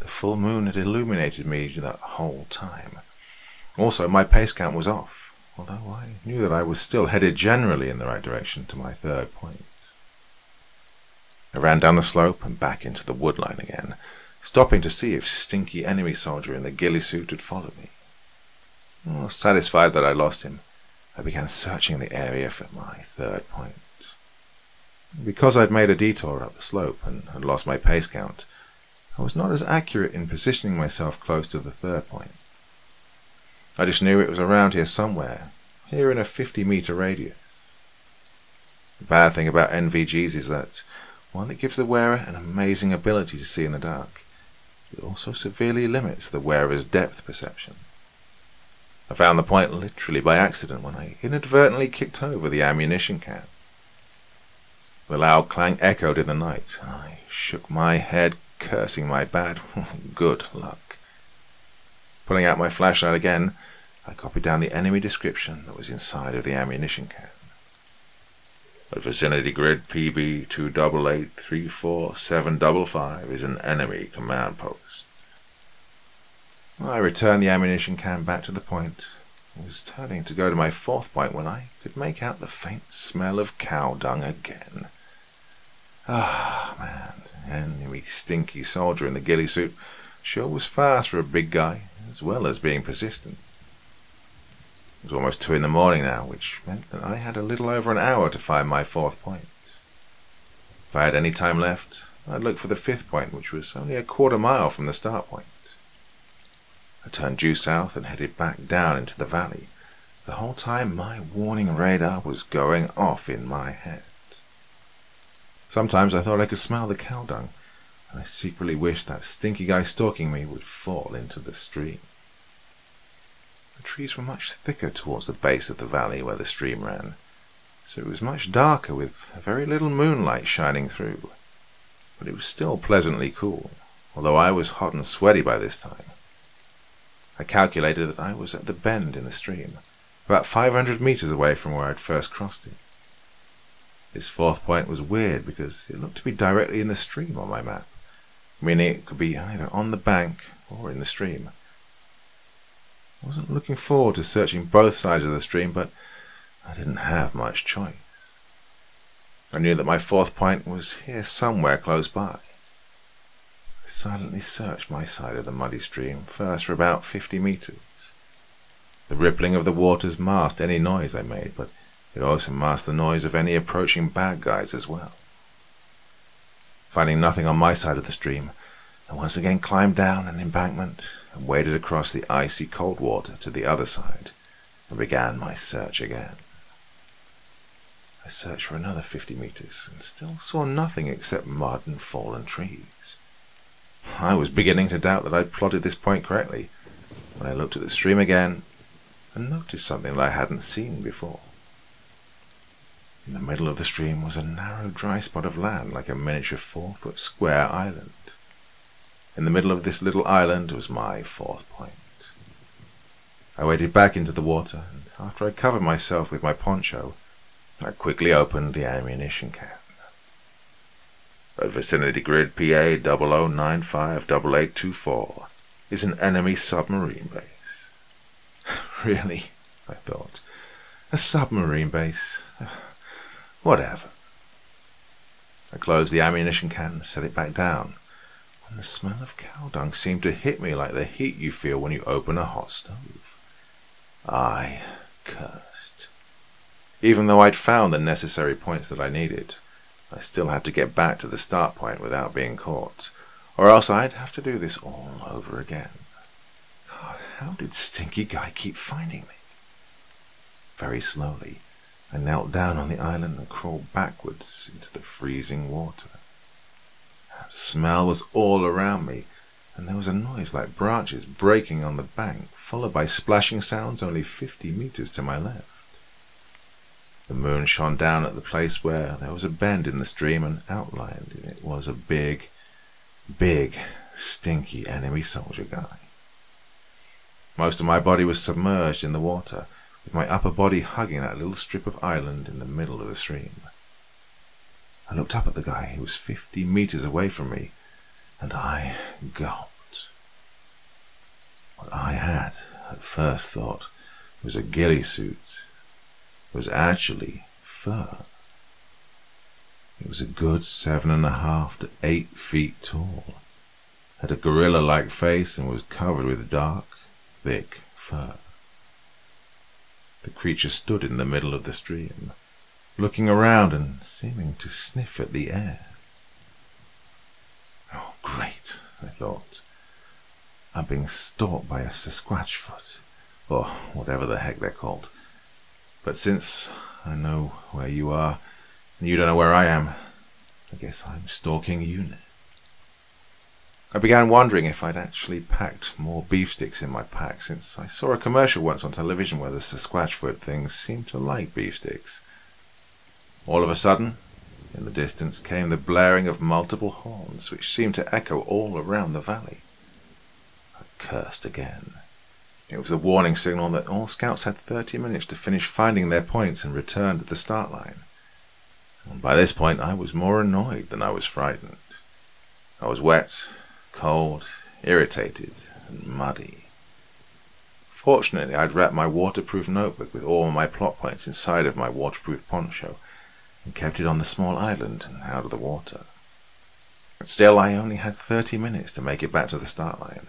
the full moon had illuminated me that whole time. Also, my pace count was off, although I knew that I was still headed generally in the right direction to my third point. I ran down the slope and back into the woodline again, stopping to see if stinky enemy soldier in the ghillie suit had followed me. Well, satisfied that I lost him, I began searching the area for my third point. Because I'd made a detour up the slope and had lost my pace count, I was not as accurate in positioning myself close to the third point. I just knew it was around here somewhere, here in a 50 meter radius. The bad thing about NVGs is that while it gives the wearer an amazing ability to see in the dark, it also severely limits the wearer's depth perception. I found the point literally by accident when I inadvertently kicked over the ammunition can. The loud clang echoed in the night. I shook my head, cursing my bad good luck. Pulling out my flashlight again, I copied down the enemy description that was inside of the ammunition can. The vicinity grid PB 288-34755 is an enemy command post. I returned the ammunition can back to the point. I was turning to go to my fourth point when I could make out the faint smell of cow dung again. Ah, man, enemy stinky soldier in the ghillie suit sure was fast for a big guy, as well as being persistent. It was almost two in the morning now, which meant that I had a little over an hour to find my fourth point. If I had any time left, I'd look for the fifth point, which was only a quarter mile from the start point. I turned due south and headed back down into the valley. The whole time my warning radar was going off in my head. Sometimes I thought I could smell the cow dung, and I secretly wished that stinky guy stalking me would fall into the stream. The trees were much thicker towards the base of the valley where the stream ran, so it was much darker with very little moonlight shining through. But it was still pleasantly cool, although I was hot and sweaty by this time. I calculated that I was at the bend in the stream, about 500 meters away from where I'd first crossed it. This fourth point was weird because it looked to be directly in the stream on my map, meaning it could be either on the bank or in the stream. I wasn't looking forward to searching both sides of the stream, but I didn't have much choice. I knew that my fourth point was here somewhere close by. I silently searched my side of the muddy stream, first for about fifty meters. The rippling of the waters masked any noise I made, but it also masked the noise of any approaching bad guys as well. Finding nothing on my side of the stream, I once again climbed down an embankment and waded across the icy cold water to the other side and began my search again. I searched for another fifty meters and still saw nothing except mud and fallen trees. I was beginning to doubt that I'd plotted this point correctly when I looked at the stream again and noticed something that I hadn't seen before. In the middle of the stream was a narrow dry spot of land like a miniature four foot square island. In the middle of this little island was my fourth point. I waded back into the water, and after I covered myself with my poncho, I quickly opened the ammunition can. A vicinity grid PA 00958824 is an enemy submarine base. really? I thought. A submarine base? Whatever. I closed the ammunition can and set it back down and the smell of cow dung seemed to hit me like the heat you feel when you open a hot stove. I cursed. Even though I'd found the necessary points that I needed, I still had to get back to the start point without being caught, or else I'd have to do this all over again. God, how did Stinky Guy keep finding me? Very slowly, I knelt down on the island and crawled backwards into the freezing water. Smell was all around me, and there was a noise like branches breaking on the bank, followed by splashing sounds only fifty meters to my left. The moon shone down at the place where there was a bend in the stream, and outlined in it was a big, big, stinky enemy soldier guy. Most of my body was submerged in the water, my upper body hugging that little strip of island in the middle of the stream. I looked up at the guy. He was 50 meters away from me, and I gulped. What I had at first thought was a ghillie suit was actually fur. It was a good seven and a half to eight feet tall, had a gorilla-like face and was covered with dark, thick fur. The creature stood in the middle of the stream, looking around and seeming to sniff at the air. Oh, great, I thought. I'm being stalked by a Sasquatchfoot, or whatever the heck they're called. But since I know where you are, and You don't know where I am. I guess I'm stalking you now. I began wondering if I'd actually packed more beef sticks in my pack since I saw a commercial once on television where the Sasquatchfoot things seemed to like beef sticks. All of a sudden, in the distance came the blaring of multiple horns, which seemed to echo all around the valley. I cursed again. It was a warning signal that all scouts had 30 minutes to finish finding their points and return to the start line. And by this point, I was more annoyed than I was frightened. I was wet, cold, irritated, and muddy. Fortunately, I'd wrapped my waterproof notebook with all my plot points inside of my waterproof poncho and kept it on the small island and out of the water. But still, I only had thirty minutes to make it back to the start line.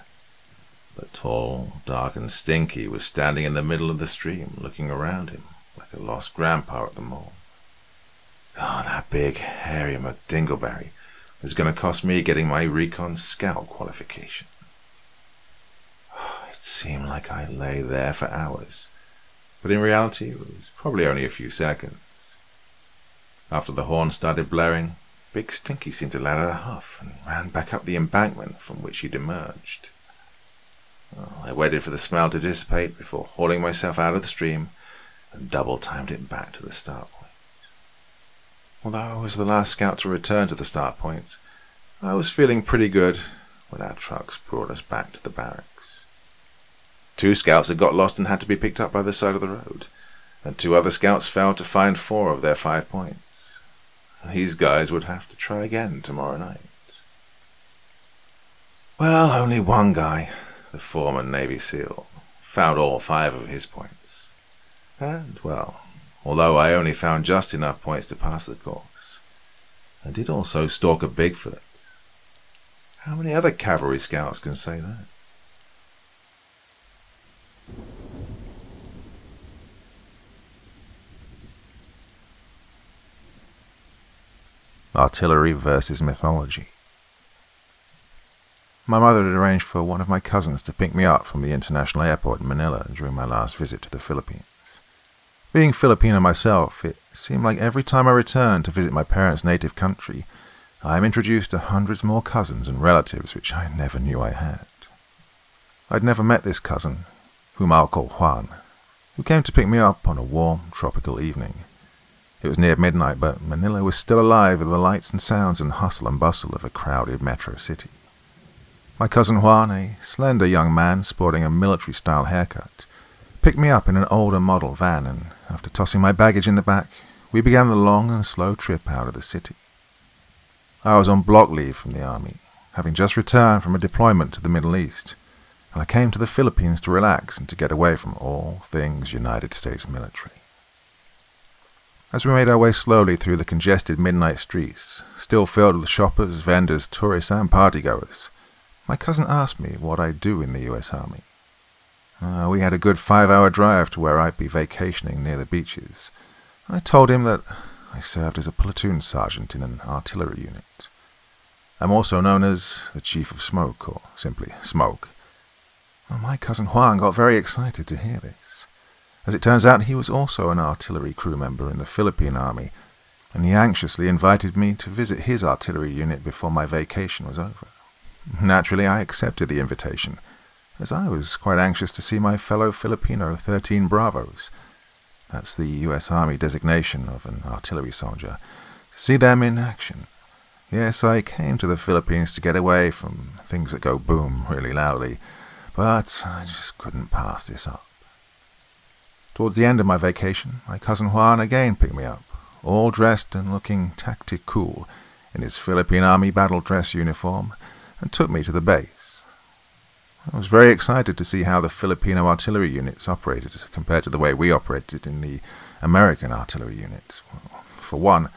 The tall, dark, and Stinky was standing in the middle of the stream, looking around him like a lost grandpa at the mall. Oh, that big, hairy McDingleberry was going to cost me getting my recon scout qualification. It seemed like I lay there for hours, but in reality it was probably only a few seconds. After the horn started blaring, Big Stinky seemed to let out a huff and ran back up the embankment from which he'd emerged. I waited for the smell to dissipate before hauling myself out of the stream and double timed it back to the start. Although I was the last scout to return to the start point, I was feeling pretty good when our trucks brought us back to the barracks. Two scouts had got lost and had to be picked up by the side of the road, and two other scouts failed to find four of their five points. These guys would have to try again tomorrow night. Well, only one guy, the former Navy SEAL, found all five of his points. And, well, although I only found just enough points to pass the course, I did also stalk a Bigfoot. How many other cavalry scouts can say that? Artillery versus mythology. My mother had arranged for one of my cousins to pick me up from the international airport in Manila during my last visit to the Philippines. Being Filipino myself, it seemed like every time I returned to visit my parents' native country, I am introduced to hundreds more cousins and relatives which I never knew I had. I'd never met this cousin, whom I'll call Juan, who came to pick me up on a warm, tropical evening. It was near midnight, but Manila was still alive with the lights and sounds and hustle and bustle of a crowded metro city. My cousin Juan, a slender young man sporting a military style haircut, picked me up in an older model van, and after tossing my baggage in the back, we began the long and slow trip out of the city. I was on block leave from the army, having just returned from a deployment to the Middle East, and I came to the Philippines to relax and to get away from all things United States military. As we made our way slowly through the congested midnight streets, still filled with shoppers, vendors, tourists, and partygoers, my cousin asked me what I'd do in the U.S. Army. Uh, we had a good five-hour drive to where I'd be vacationing near the beaches. I told him that I served as a platoon sergeant in an artillery unit. I'm also known as the Chief of Smoke, or simply Smoke. Well, my cousin Juan got very excited to hear this. As it turns out, he was also an artillery crew member in the Philippine Army, and he anxiously invited me to visit his artillery unit before my vacation was over. Naturally, I accepted the invitation, as I was quite anxious to see my fellow Filipino 13 Bravos. That's the U.S. Army designation of an artillery soldier. See them in action. Yes, I came to the Philippines to get away from things that go boom really loudly, but I just couldn't pass this up. Towards the end of my vacation, my cousin Juan again picked me up, all dressed and looking tactic cool in his Philippine Army battle dress uniform, and took me to the base. I was very excited to see how the Filipino artillery units operated compared to the way we operated in the American artillery units. For one,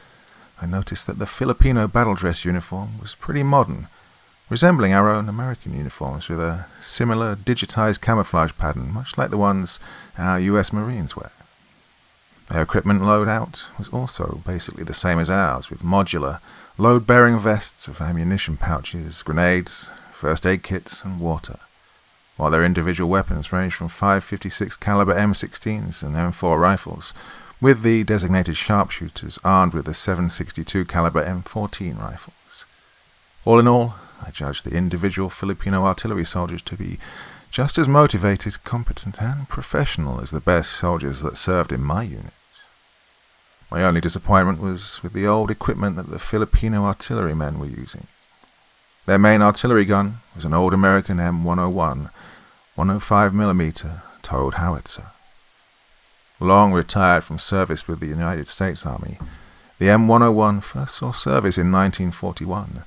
I noticed that the Filipino battle dress uniform was pretty modern, resembling our own American uniforms with a similar digitized camouflage pattern, much like the ones our US Marines wear. Their equipment loadout was also basically the same as ours, with modular, load-bearing vests of ammunition pouches, grenades, first aid kits, and water, while their individual weapons ranged from 5.56 caliber M16s and M4 rifles, with the designated sharpshooters armed with the 762 caliber M14 rifles. All in all, I judge the individual Filipino artillery soldiers to be just as motivated, competent, and professional as the best soldiers that served in my unit. My only disappointment was with the old equipment that the Filipino artillerymen were using. Their main artillery gun was an old American M101 105mm towed howitzer. Long retired from service with the United States Army, the M101 first saw service in 1941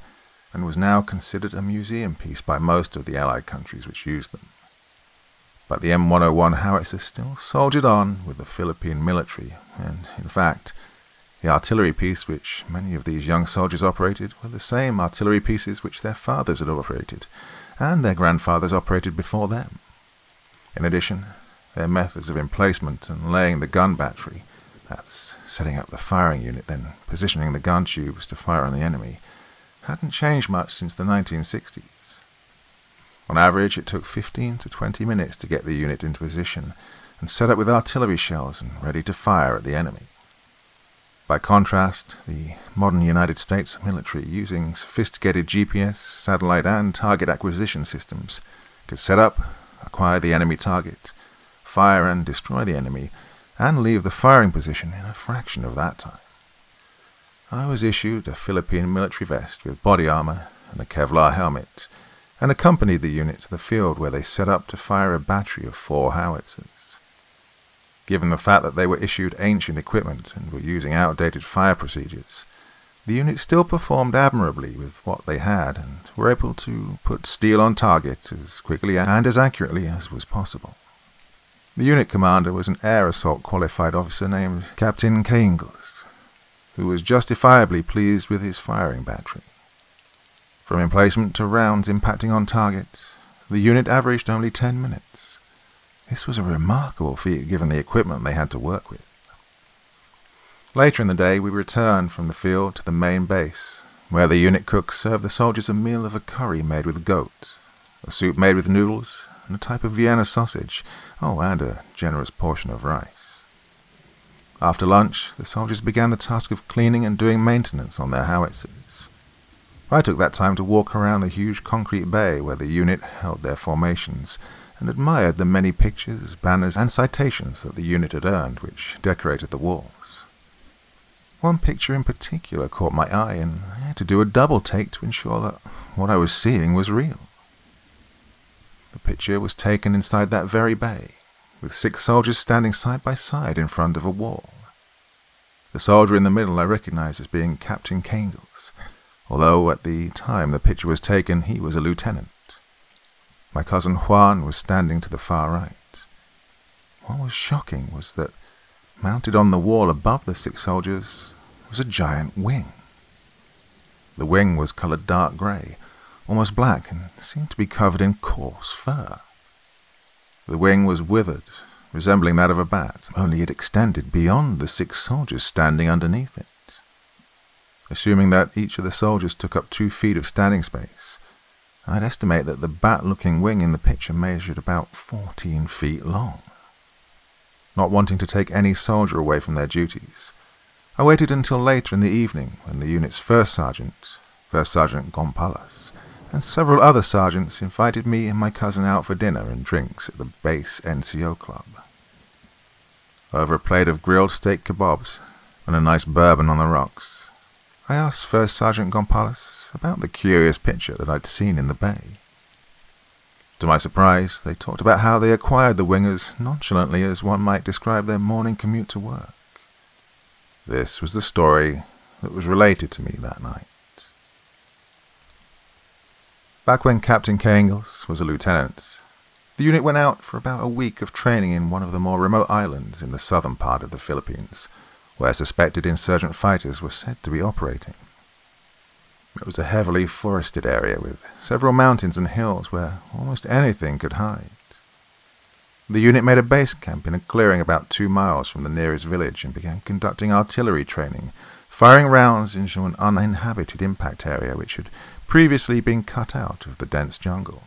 and was now considered a museum piece by most of the Allied countries which used them. But the M101 howitzer still soldiered on with the Philippine military, and, in fact, the artillery piece which many of these young soldiers operated were the same artillery pieces which their fathers had operated, and their grandfathers operated before them. In addition, their methods of emplacement and laying the gun battery, that's setting up the firing unit, then positioning the gun tubes to fire on the enemy, hadn't changed much since the 1960s. On average, it took 15 to 20 minutes to get the unit into position and set up with artillery shells and ready to fire at the enemy. By contrast, the modern United States military, using sophisticated GPS, satellite, and target acquisition systems, could set up, acquire the enemy target, fire and destroy the enemy, and leave the firing position in a fraction of that time. I was issued a Philippine military vest with body armor and a Kevlar helmet, and accompanied the unit to the field where they set up to fire a battery of four howitzers. Given the fact that they were issued ancient equipment and were using outdated fire procedures, the unit still performed admirably with what they had and were able to put steel on target as quickly and as accurately as was possible. The unit commander was an air assault qualified officer named Captain Kingles, who was justifiably pleased with his firing battery. From emplacement to rounds impacting on target, the unit averaged only 10 minutes. This was a remarkable feat given the equipment they had to work with. Later in the day, we returned from the field to the main base, where the unit cook served the soldiers a meal of a curry made with goat, a soup made with noodles, and a type of Vienna sausage, oh, and a generous portion of rice. After lunch, the soldiers began the task of cleaning and doing maintenance on their howitzers. I took that time to walk around the huge concrete bay where the unit held their formations and admired the many pictures, banners, and citations that the unit had earned which decorated the walls. One picture in particular caught my eye, and I had to do a double take to ensure that what I was seeing was real. The picture was taken inside that very bay, with six soldiers standing side by side in front of a wall. The soldier in the middle I recognized as being Captain Kangles, although at the time the picture was taken he was a lieutenant. My cousin Juan was standing to the far right. What was shocking was that, mounted on the wall above the six soldiers, was a giant wing. The wing was colored dark gray, almost black, and seemed to be covered in coarse fur. The wing was withered, resembling that of a bat, only it extended beyond the six soldiers standing underneath it. Assuming that each of the soldiers took up two feet of standing space, I'd estimate that the bat-looking wing in the picture measured about 14 feet long. Not wanting to take any soldier away from their duties, I waited until later in the evening when the unit's first sergeant, First Sergeant Gompalas, and several other sergeants invited me and my cousin out for dinner and drinks at the base NCO club. Over a plate of grilled steak kebabs and a nice bourbon on the rocks, I asked First Sergeant Gompalas about the curious picture that I'd seen in the bay. To my surprise, they talked about how they acquired the wingers nonchalantly as one might describe their morning commute to work. This was the story that was related to me that night. Back when Captain K. Kangles was a lieutenant, the unit went out for about a week of training in one of the more remote islands in the southern part of the Philippines, where suspected insurgent fighters were said to be operating. It was a heavily forested area with several mountains and hills where almost anything could hide. The unit made a base camp in a clearing about two miles from the nearest village and began conducting artillery training, firing rounds into an uninhabited impact area which had previously been cut out of the dense jungle.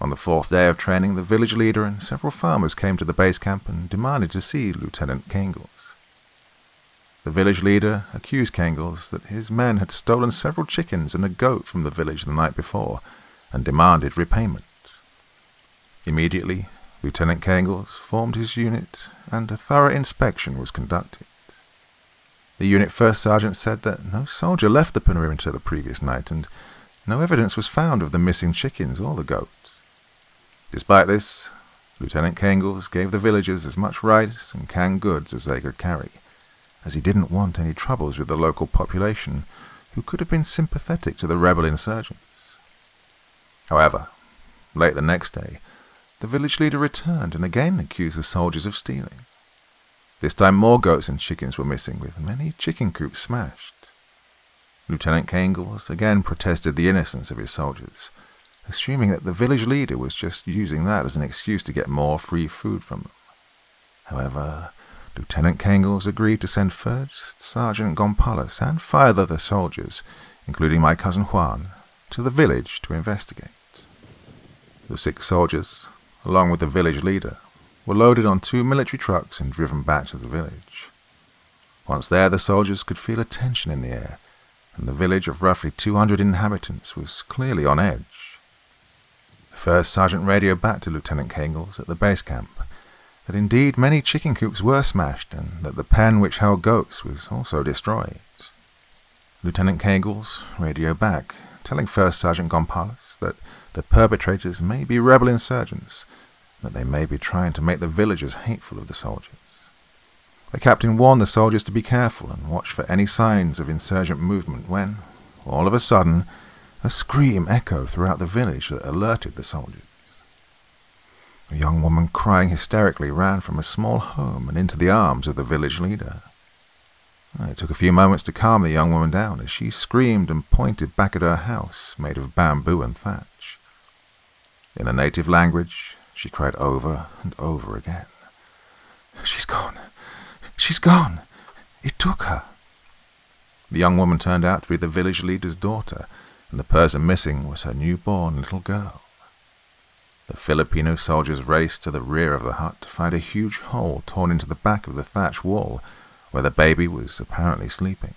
On the fourth day of training, the village leader and several farmers came to the base camp and demanded to see Lieutenant Kangles. The village leader accused Kangles that his men had stolen several chickens and a goat from the village the night before and demanded repayment. Immediately, Lieutenant Kangles formed his unit and a thorough inspection was conducted. The unit first sergeant said that no soldier left the perimeter the previous night and no evidence was found of the missing chickens or the goat. Despite this, Lieutenant Kangles gave the villagers as much rice and canned goods as they could carry, as he didn't want any troubles with the local population who could have been sympathetic to the rebel insurgents. However, late the next day, the village leader returned and again accused the soldiers of stealing. This time more goats and chickens were missing, with many chicken coops smashed. Lieutenant Kangles again protested the innocence of his soldiers, assuming that the village leader was just using that as an excuse to get more free food from them. However, Lieutenant Kangles agreed to send First Sergeant Gonpalus and five other soldiers, including my cousin Juan, to the village to investigate. The six soldiers, along with the village leader, were loaded on two military trucks and driven back to the village. Once there, the soldiers could feel a tension in the air, and the village of roughly 200 inhabitants was clearly on edge. The first sergeant radioed back to Lieutenant Kangles at the base camp that indeed many chicken coops were smashed and that the pen which held goats was also destroyed. Lieutenant Kangles radioed back, telling First Sergeant Gonpalus that the perpetrators may be rebel insurgents that they may be trying to make the villagers hateful of the soldiers. The captain warned the soldiers to be careful and watch for any signs of insurgent movement when, all of a sudden, a scream echoed throughout the village that alerted the soldiers. A young woman crying hysterically ran from a small home and into the arms of the village leader. It took a few moments to calm the young woman down as she screamed and pointed back at her house made of bamboo and thatch. In the native language, she cried over and over again. She's gone. She's gone. It took her. The young woman turned out to be the village leader's daughter, and the person missing was her newborn little girl. The Filipino soldiers raced to the rear of the hut to find a huge hole torn into the back of the thatch wall, where the baby was apparently sleeping.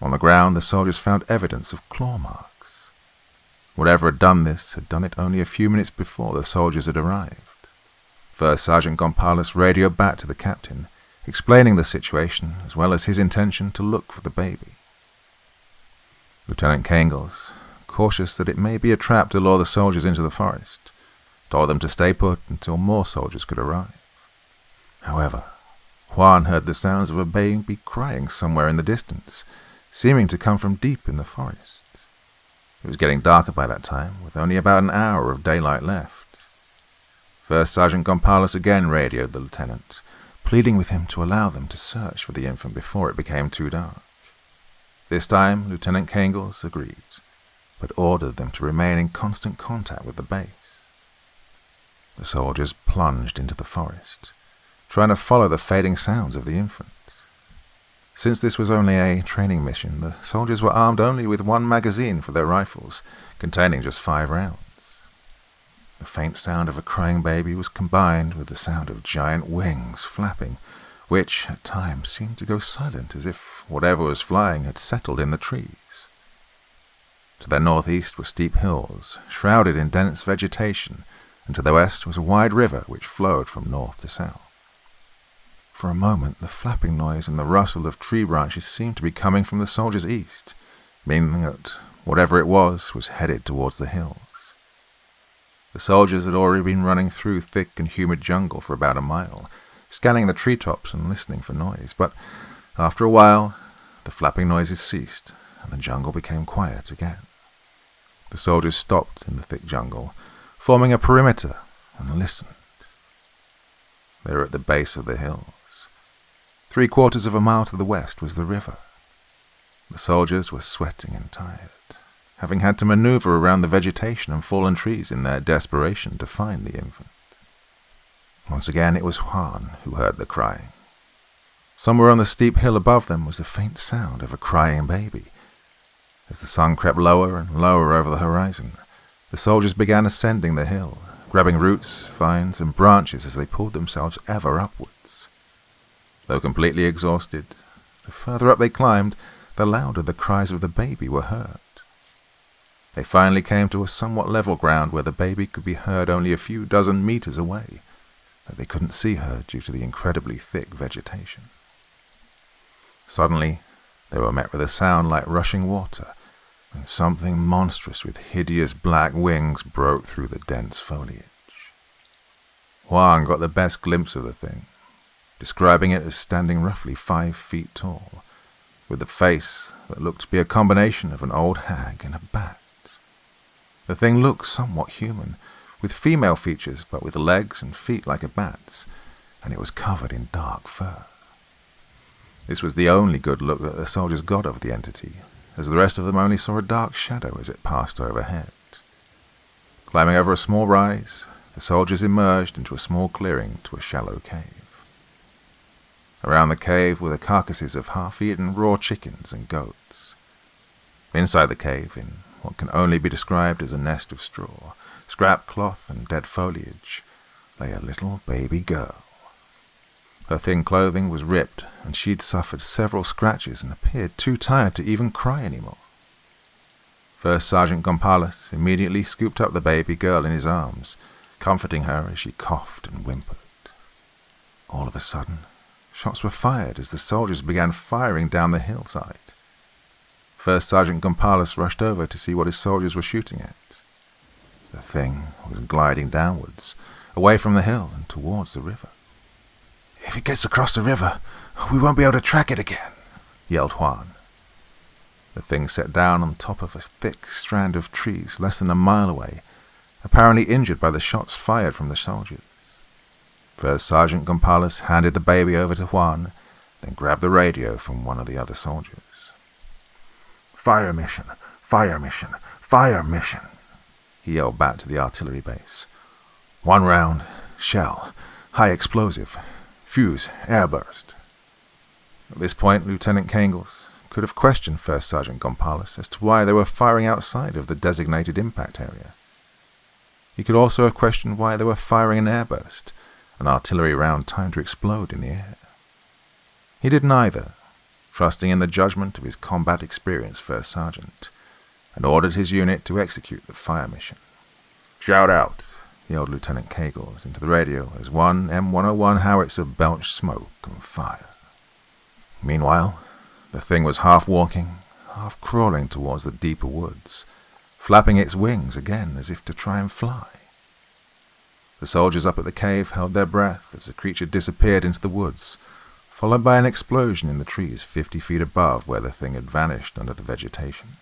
On the ground, the soldiers found evidence of claw marks. Whatever had done this had done it only a few minutes before the soldiers had arrived. First Sergeant Gonpalus radioed back to the captain, explaining the situation as well as his intention to look for the baby. Lieutenant Kangles, cautious that it may be a trap to lure the soldiers into the forest, told them to stay put until more soldiers could arrive. However, Juan heard the sounds of a baby crying somewhere in the distance, seeming to come from deep in the forest. It was getting darker by that time, with only about an hour of daylight left. First Sergeant Gonpalus again radioed the lieutenant, pleading with him to allow them to search for the infant before it became too dark. This time, Lieutenant Kangles agreed, but ordered them to remain in constant contact with the base. The soldiers plunged into the forest, trying to follow the fading sounds of the infant. Since this was only a training mission, the soldiers were armed only with one magazine for their rifles, containing just five rounds. The faint sound of a crying baby was combined with the sound of giant wings flapping, which at times seemed to go silent as if whatever was flying had settled in the trees. To their northeast were steep hills, shrouded in dense vegetation, and to the west was a wide river which flowed from north to south. For a moment, the flapping noise and the rustle of tree branches seemed to be coming from the soldiers east, meaning that whatever it was was headed towards the hills. The soldiers had already been running through thick and humid jungle for about a mile, scanning the treetops and listening for noise, but after a while, the flapping noises ceased and the jungle became quiet again. The soldiers stopped in the thick jungle, forming a perimeter, and listened. They were at the base of the hills. Three quarters of a mile to the west was the river. The soldiers were sweating and tired, having had to maneuver around the vegetation and fallen trees in their desperation to find the infant. Once again it was Juan who heard the crying. Somewhere on the steep hill above them was the faint sound of a crying baby. As the sun crept lower and lower over the horizon, The soldiers began ascending the hill, grabbing roots, vines, and branches as they pulled themselves ever upwards. Though completely exhausted, the further up they climbed, the louder the cries of the baby were heard. They finally came to a somewhat level ground where the baby could be heard only a few dozen meters away, but they couldn't see her due to the incredibly thick vegetation. Suddenly, they were met with a sound like rushing water, and something monstrous with hideous black wings broke through the dense foliage. Juan got the best glimpse of the thing, describing it as standing roughly five feet tall, with a face that looked to be a combination of an old hag and a bat. The thing looked somewhat human, with female features but with legs and feet like a bat's, and it was covered in dark fur. This was the only good look that the soldiers got of the entity, as the rest of them only saw a dark shadow as it passed overhead. Climbing over a small rise, the soldiers emerged into a small clearing to a shallow cave. Around the cave were the carcasses of half-eaten raw chickens and goats. Inside the cave, in what can only be described as a nest of straw, scrap cloth, and dead foliage, lay a little baby girl. Her thin clothing was ripped, and she'd suffered several scratches and appeared too tired to even cry any more. First Sergeant Gompales immediately scooped up the baby girl in his arms, comforting her as she coughed and whimpered. All of a sudden, shots were fired as the soldiers began firing down the hillside. First Sergeant Gompales rushed over to see what his soldiers were shooting at. The thing was gliding downwards, away from the hill and towards the river. If it gets across the river, we won't be able to track it again, yelled Juan. The thing sat down on top of a thick strand of trees less than a mile away, apparently injured by the shots fired from the soldiers. First Sergeant Gompales handed the baby over to Juan, then grabbed the radio from one of the other soldiers. Fire mission, fire mission, fire mission, he yelled back to the artillery base. One round, shell, high explosive, Fuse, airburst. At this point, Lieutenant Kangles could have questioned First Sergeant Gompales as to why they were firing outside of the designated impact area. He could also have questioned why they were firing an airburst, an artillery round timed to explode in the air. He did neither, trusting in the judgment of his combat experienced First Sergeant, and ordered his unit to execute the fire mission. Shout out, yelled Lieutenant Kangles into the radio as one M101 howitzer belched smoke and fire. Meanwhile, the thing was half walking, half crawling towards the deeper woods, flapping its wings again as if to try and fly. The soldiers up at the cave held their breath as the creature disappeared into the woods, followed by an explosion in the trees fifty feet above where the thing had vanished under the vegetation.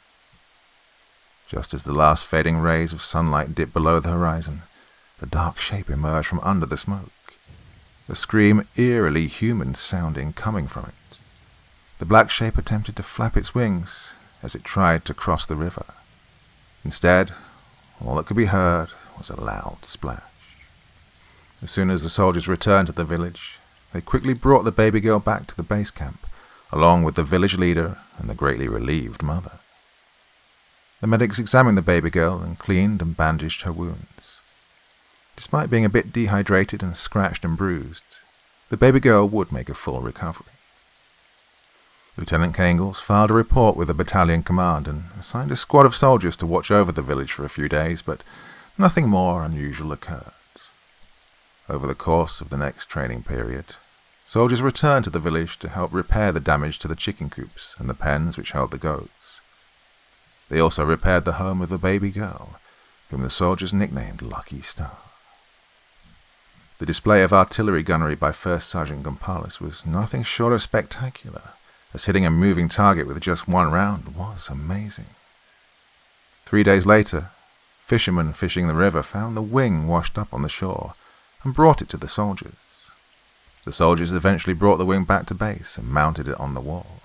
Just as the last fading rays of sunlight dipped below the horizon, a dark shape emerged from under the smoke, a scream eerily human sounding coming from it. The black shape attempted to flap its wings as it tried to cross the river. Instead, all that could be heard was a loud splash. As soon as the soldiers returned to the village, they quickly brought the baby girl back to the base camp, along with the village leader and the greatly relieved mother. The medics examined the baby girl and cleaned and bandaged her wounds. Despite being a bit dehydrated and scratched and bruised, the baby girl would make a full recovery. Lieutenant Kangles filed a report with the battalion command and assigned a squad of soldiers to watch over the village for a few days, but nothing more unusual occurred. Over the course of the next training period, soldiers returned to the village to help repair the damage to the chicken coops and the pens which held the goats. They also repaired the home of the baby girl, whom the soldiers nicknamed Lucky Star. The display of artillery gunnery by First Sergeant Gompales was nothing short of spectacular, as hitting a moving target with just one round was amazing. Three days later, fishermen fishing the river found the wing washed up on the shore and brought it to the soldiers. The soldiers eventually brought the wing back to base and mounted it on the wall.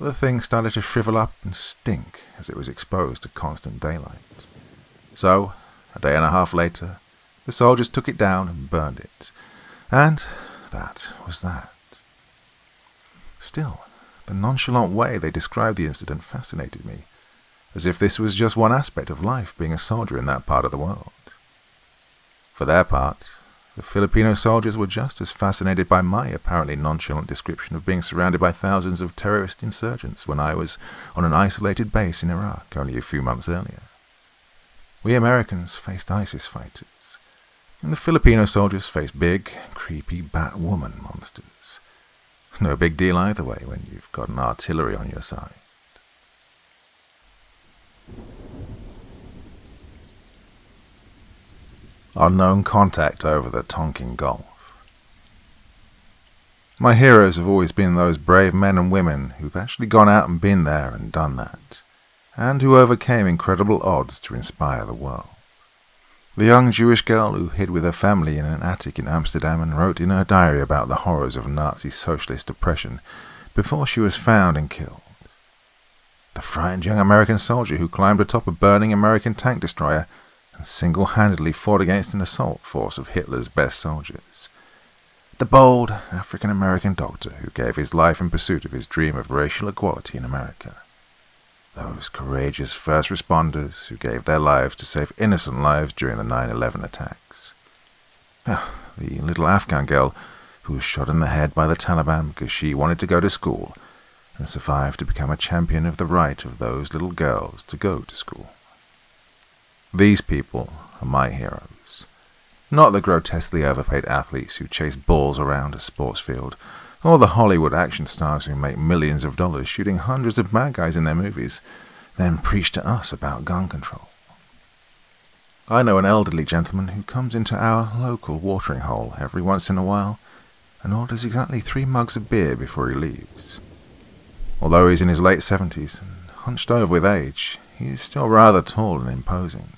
The thing started to shrivel up and stink as it was exposed to constant daylight. So, a day and a half later, the soldiers took it down and burned it. And that was that. Still, the nonchalant way they described the incident fascinated me, as if this was just one aspect of life being a soldier in that part of the world. For their part, the Filipino soldiers were just as fascinated by my apparently nonchalant description of being surrounded by thousands of terrorist insurgents when I was on an isolated base in Iraq only a few months earlier. We Americans faced ISIS fighters, and the Filipino soldiers face big, creepy bat woman monsters. No big deal either way when you've got an artillery on your side. Unknown contact over the Tonkin Gulf. My heroes have always been those brave men and women who've actually gone out and been there and done that, and who overcame incredible odds to inspire the world. The young Jewish girl who hid with her family in an attic in Amsterdam and wrote in her diary about the horrors of Nazi socialist oppression before she was found and killed. The frightened young American soldier who climbed atop a burning American tank destroyer and single-handedly fought against an assault force of Hitler's best soldiers. The bold African-American doctor who gave his life in pursuit of his dream of racial equality in America. Those courageous first responders who gave their lives to save innocent lives during the 9-11 attacks. Ah, the little Afghan girl who was shot in the head by the Taliban because she wanted to go to school and survived to become a champion of the right of those little girls to go to school. These people are my heroes, not the grotesquely overpaid athletes who chase balls around a sports field, or the Hollywood action stars who make millions of dollars shooting hundreds of bad guys in their movies, then preach to us about gun control. I know an elderly gentleman who comes into our local watering hole every once in a while and orders exactly three mugs of beer before he leaves. Although he's in his late seventies and hunched over with age, he is still rather tall and imposing.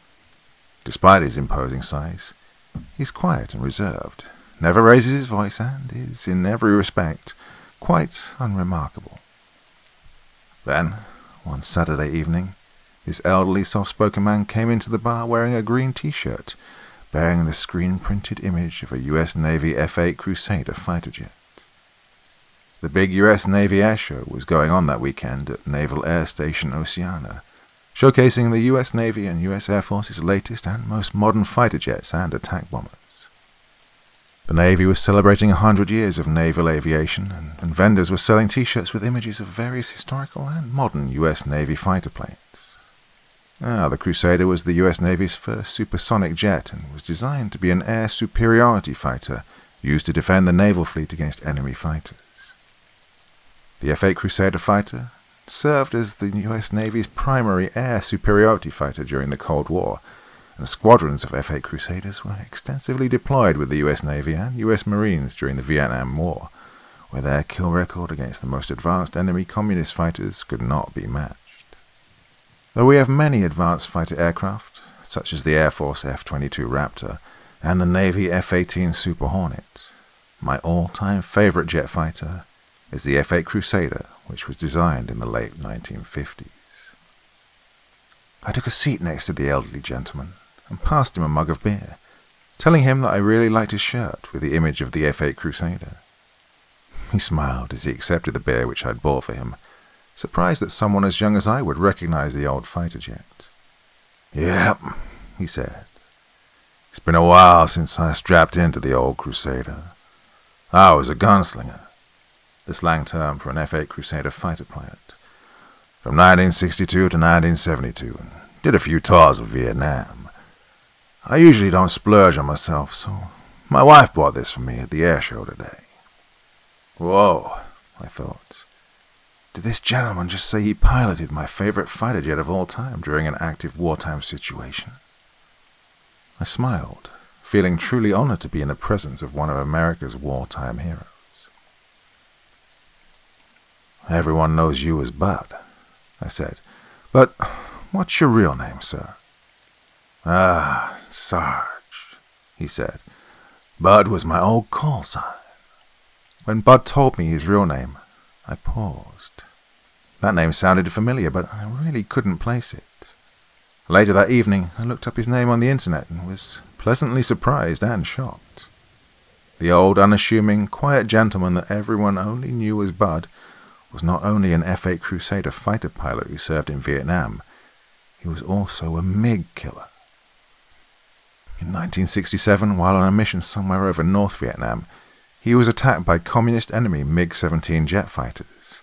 Despite his imposing size, he is quiet and reserved, never raises his voice, and is, in every respect, quite unremarkable. Then, one Saturday evening, this elderly, soft-spoken man came into the bar wearing a green T-shirt, bearing the screen-printed image of a U.S. Navy F-8 Crusader fighter jet. The big U.S. Navy air show was going on that weekend at Naval Air Station Oceana, showcasing the US Navy and US Air Force's latest and most modern fighter jets and attack bombers. The Navy was celebrating a hundred years of naval aviation, and, and vendors were selling t-shirts with images of various historical and modern US Navy fighter planes. Ah, the Crusader was the US Navy's first supersonic jet and was designed to be an air superiority fighter used to defend the naval fleet against enemy fighters. The F-8 Crusader fighter served as the US Navy's primary air superiority fighter during the Cold War, and squadrons of F 8 Crusaders were extensively deployed with the US Navy and US Marines during the Vietnam War, where their kill record against the most advanced enemy communist fighters could not be matched. Though we have many advanced fighter aircraft, such as the Air Force F 22 Raptor and the Navy F 18 Super Hornet, my all time favorite jet fighter is the F 8 Crusader which was designed in the late 1950s. I took a seat next to the elderly gentleman and passed him a mug of beer, telling him that I really liked his shirt with the image of the F8 Crusader. He smiled as he accepted the beer which I'd bought for him, surprised that someone as young as I would recognize the old fighter jet. Yep, he said. It's been a while since I strapped into the old Crusader. I was a gunslinger the slang term for an F-8 Crusader fighter pilot, from 1962 to 1972, and did a few tours of Vietnam. I usually don't splurge on myself, so my wife bought this for me at the air show today. Whoa, I thought. Did this gentleman just say he piloted my favorite fighter jet of all time during an active wartime situation? I smiled, feeling truly honored to be in the presence of one of America's wartime heroes. Everyone knows you as Bud, I said. But what's your real name, sir? Ah, Sarge, he said. Bud was my old call sign. When Bud told me his real name, I paused. That name sounded familiar, but I really couldn't place it. Later that evening, I looked up his name on the internet and was pleasantly surprised and shocked. The old, unassuming, quiet gentleman that everyone only knew as Bud was not only an F 8 Crusader fighter pilot who served in Vietnam, he was also a MiG killer. In 1967, while on a mission somewhere over North Vietnam, he was attacked by communist enemy MiG 17 jet fighters.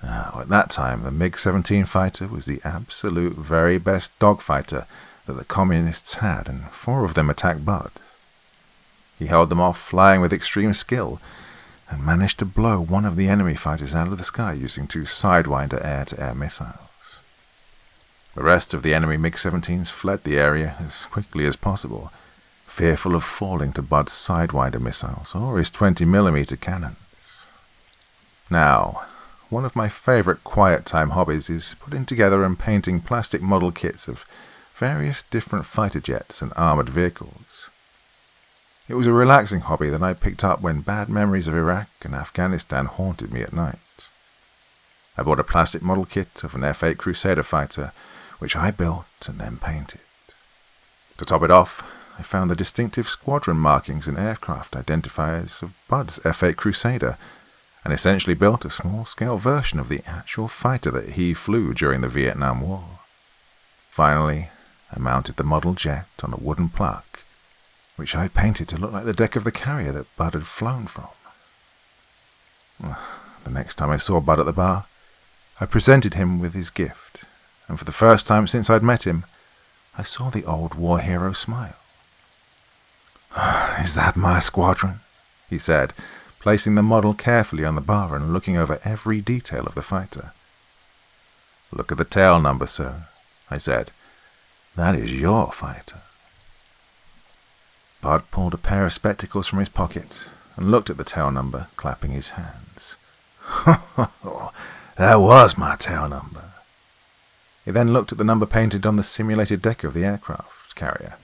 Now, at that time, the MiG 17 fighter was the absolute very best dogfighter that the communists had, and four of them attacked Bud. He held them off, flying with extreme skill, and managed to blow one of the enemy fighters out of the sky using two Sidewinder air to air missiles. The rest of the enemy MiG 17s fled the area as quickly as possible, fearful of falling to Bud's Sidewinder missiles or his 20mm cannons. Now, one of my favorite quiet time hobbies is putting together and painting plastic model kits of various different fighter jets and armored vehicles. It was a relaxing hobby that I picked up when bad memories of Iraq and Afghanistan haunted me at night. I bought a plastic model kit of an F-8 Crusader fighter which I built and then painted. To top it off, I found the distinctive squadron markings and aircraft identifiers of Bud's F-8 Crusader, and essentially built a small-scale version of the actual fighter that he flew during the Vietnam War. Finally, I mounted the model jet on a wooden plaque, which I'd painted to look like the deck of the carrier that Bud had flown from. The next time I saw Bud at the bar, I presented him with his gift, and for the first time since I'd met him, I saw the old war hero smile. Is that my squadron? he said, placing the model carefully on the bar and looking over every detail of the fighter. Look at the tail number, sir, I said. That is your fighter. Bud pulled a pair of spectacles from his pocket and looked at the tail number, clapping his hands. that was my tail number. He then looked at the number painted on the simulated deck of the aircraft carrier.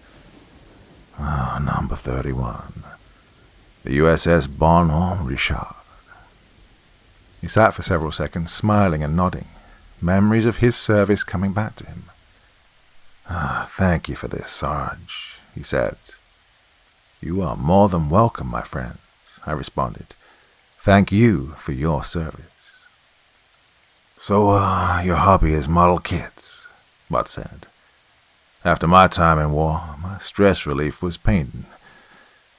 Ah, oh, number 31. The USS Bonhomme Richard. He sat for several seconds, smiling and nodding, memories of his service coming back to him. Ah, thank you for this, Sarge, he said. You are more than welcome, my friend, I responded. Thank you for your service. So, uh, your hobby is model kits, Bud said. After my time in war, my stress relief was painting.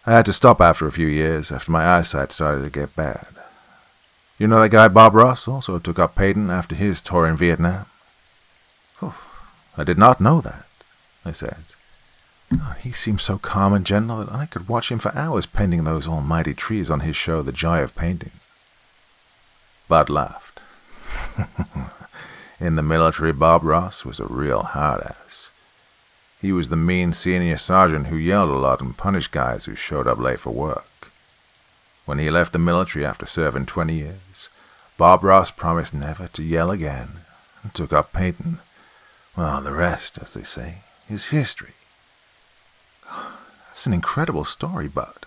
I had to stop after a few years after my eyesight started to get bad. You know that guy Bob Ross also took up painting after his tour in Vietnam? Oh, I did not know that, I said. Oh, he seemed so calm and gentle that I could watch him for hours painting those almighty trees on his show, The Joy of Painting. Bud laughed. In the military, Bob Ross was a real hard ass. He was the mean senior sergeant who yelled a lot and punished guys who showed up late for work. When he left the military after serving 20 years, Bob Ross promised never to yell again and took up painting. Well, the rest, as they say, is history. That's an incredible story, Bud,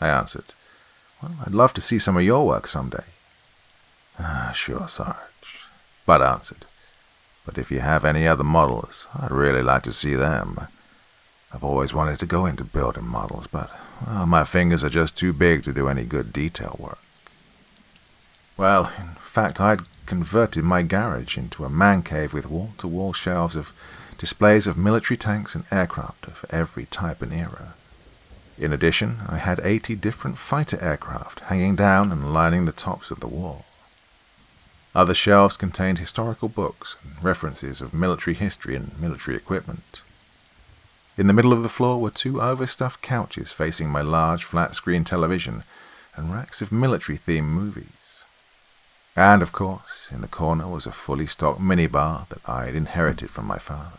I answered. Well, I'd love to see some of your work someday. Ah, sure, Sarge, Bud answered. But if you have any other models, I'd really like to see them. I've always wanted to go into building models, but well, my fingers are just too big to do any good detail work. Well, in fact, I'd converted my garage into a man cave with wall-to-wall shelves of displays of military tanks and aircraft of every type and era. In addition, I had 80 different fighter aircraft hanging down and lining the tops of the wall. Other shelves contained historical books and references of military history and military equipment. In the middle of the floor were two overstuffed couches facing my large flat-screen television and racks of military-themed movies. And, of course, in the corner was a fully stocked minibar that I had inherited from my father.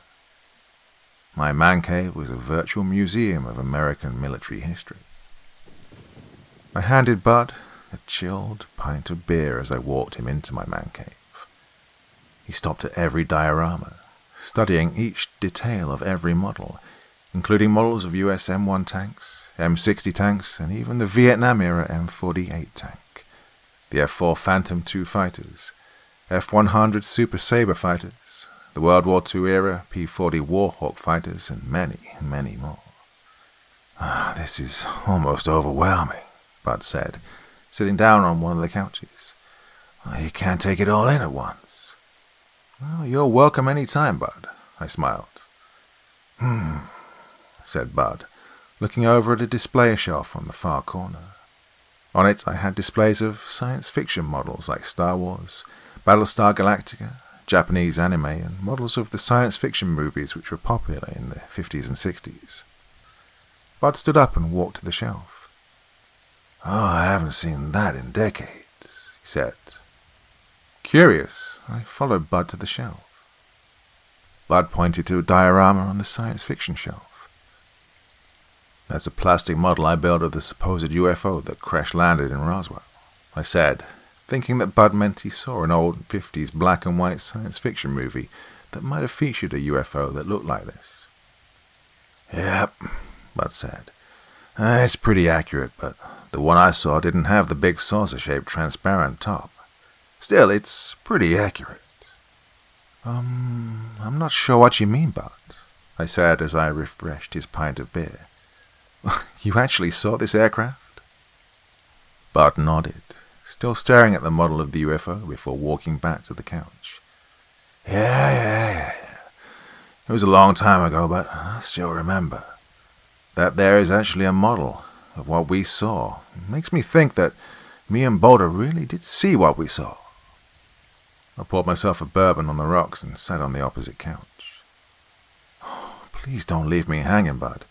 My man cave was a virtual museum of American military history. I handed Bud a chilled pint of beer as I walked him into my man cave. He stopped at every diorama, studying each detail of every model, including models of US M1 tanks, M60 tanks, and even the Vietnam era M48 tank, the F4 Phantom II fighters, F100 Super Sabre fighters, the World War II era P-40 Warhawk fighters, and many, many more. Ah, this is almost overwhelming, Bud said, sitting down on one of the couches. Well, you can't take it all in at once. Well, you're welcome any time, Bud. I smiled. Hmm, said Bud, looking over at a display shelf on the far corner. On it, I had displays of science fiction models like Star Wars, Battlestar Galactica, Japanese anime, and models of the science fiction movies which were popular in the 50s and 60s. Bud stood up and walked to the shelf. Oh, I haven't seen that in decades, he said. Curious, I followed Bud to the shelf. Bud pointed to a diorama on the science fiction shelf. That's a plastic model I built of the supposed UFO that crash landed in Roswell, I said, thinking that Bud meant he saw an old 50s black and white science fiction movie that might have featured a UFO that looked like this. Yep, Bud said. Uh, it's pretty accurate, but the one I saw didn't have the big saucer-shaped transparent top. Still, it's pretty accurate. Um, I'm not sure what you mean, Bud, I said as I refreshed his pint of beer. you actually saw this aircraft? Bud nodded still staring at the model of the UFO before walking back to the couch. Yeah, yeah, yeah. It was a long time ago, but I still remember. That there is actually a model of what we saw. It makes me think that me and Boulder really did see what we saw. I poured myself a bourbon on the rocks and sat on the opposite couch. Oh, please don't leave me hanging, Bud.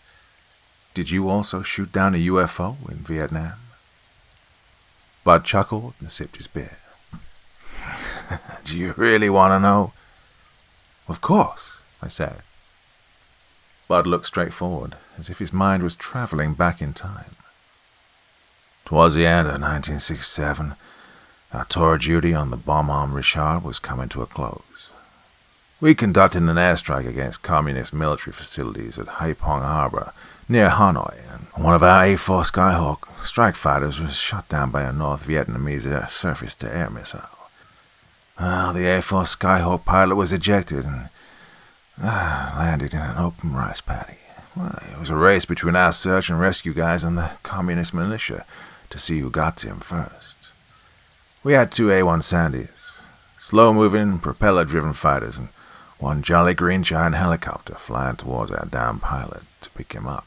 Did you also shoot down a UFO in Vietnam? Bud chuckled and sipped his beer. Do you really want to know? Of course, I said. Bud looked straight forward, as if his mind was traveling back in time. Towards the end of 1967, our tour duty on the Bonhomme Richard was coming to a close. We conducted an airstrike against communist military facilities at Haiphong Harbor near Hanoi, and one of our A-4 Skyhawk strike fighters was shot down by a North Vietnamese surface-to-air missile. Well, the A-4 Skyhawk pilot was ejected and uh, landed in an open rice paddy. Well, it was a race between our search and rescue guys and the communist militia to see who got to him first. We had two A-1 Sandys, slow-moving, propeller-driven fighters, and one Jolly Green Giant helicopter flying towards our downed pilot to pick him up.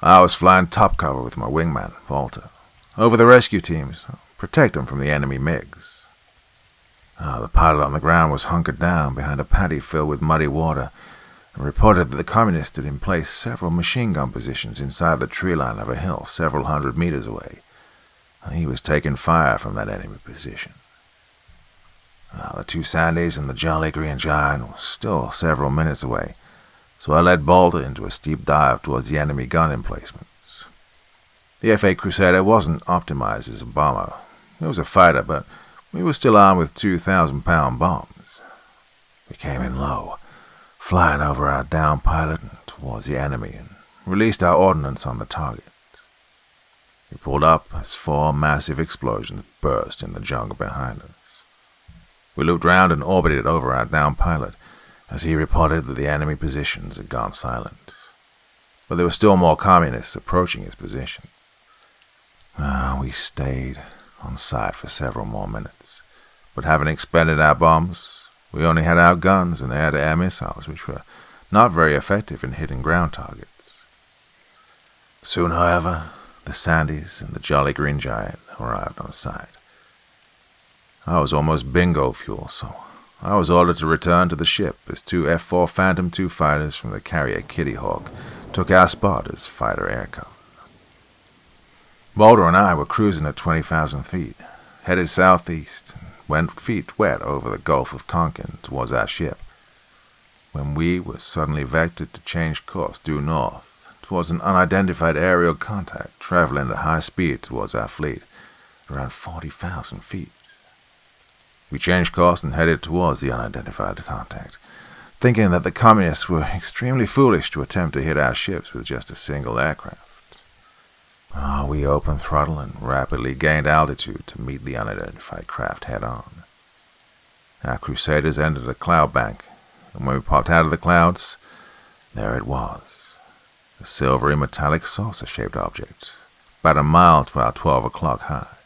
I was flying top cover with my wingman, Walter, over the rescue teams, protect them from the enemy MiGs. Uh, the pilot on the ground was hunkered down behind a paddy filled with muddy water and reported that the communists had in place several machine gun positions inside the tree line of a hill several hundred meters away. He was taking fire from that enemy position. Uh, the two Sandys and the Jolly Green Giant were still several minutes away, so I led Boulder into a steep dive towards the enemy gun emplacements. The F-8 Crusader wasn't optimized as a bomber. It was a fighter, but we were still armed with 2,000 pound bombs. We came in low, flying over our down pilot towards the enemy, and released our ordnance on the target. We pulled up as four massive explosions burst in the jungle behind us. We looped round and orbited over our down pilot, as he reported that the enemy positions had gone silent. But there were still more communists approaching his position. Ah, we stayed on site for several more minutes, but having expended our bombs, we only had our guns and air-to-air missiles, which were not very effective in hitting ground targets. Soon, however, the Sandys and the Jolly Green Giant arrived on site. I was almost bingo fuel, so I was ordered to return to the ship as two F-4 Phantom II fighters from the carrier Kitty Hawk took our spot as fighter air cover. Boulder and I were cruising at 20,000 feet, headed southeast, went feet wet over the Gulf of Tonkin towards our ship, when we were suddenly vectored to change course due north towards an unidentified aerial contact traveling at high speed towards our fleet, around 40,000 feet. We changed course and headed towards the unidentified contact, thinking that the communists were extremely foolish to attempt to hit our ships with just a single aircraft. Oh, we opened throttle and rapidly gained altitude to meet the unidentified craft head on. Our crusaders entered a cloud bank, and when we popped out of the clouds, there it was. A silvery metallic saucer-shaped object, about a mile to our 12 o'clock high.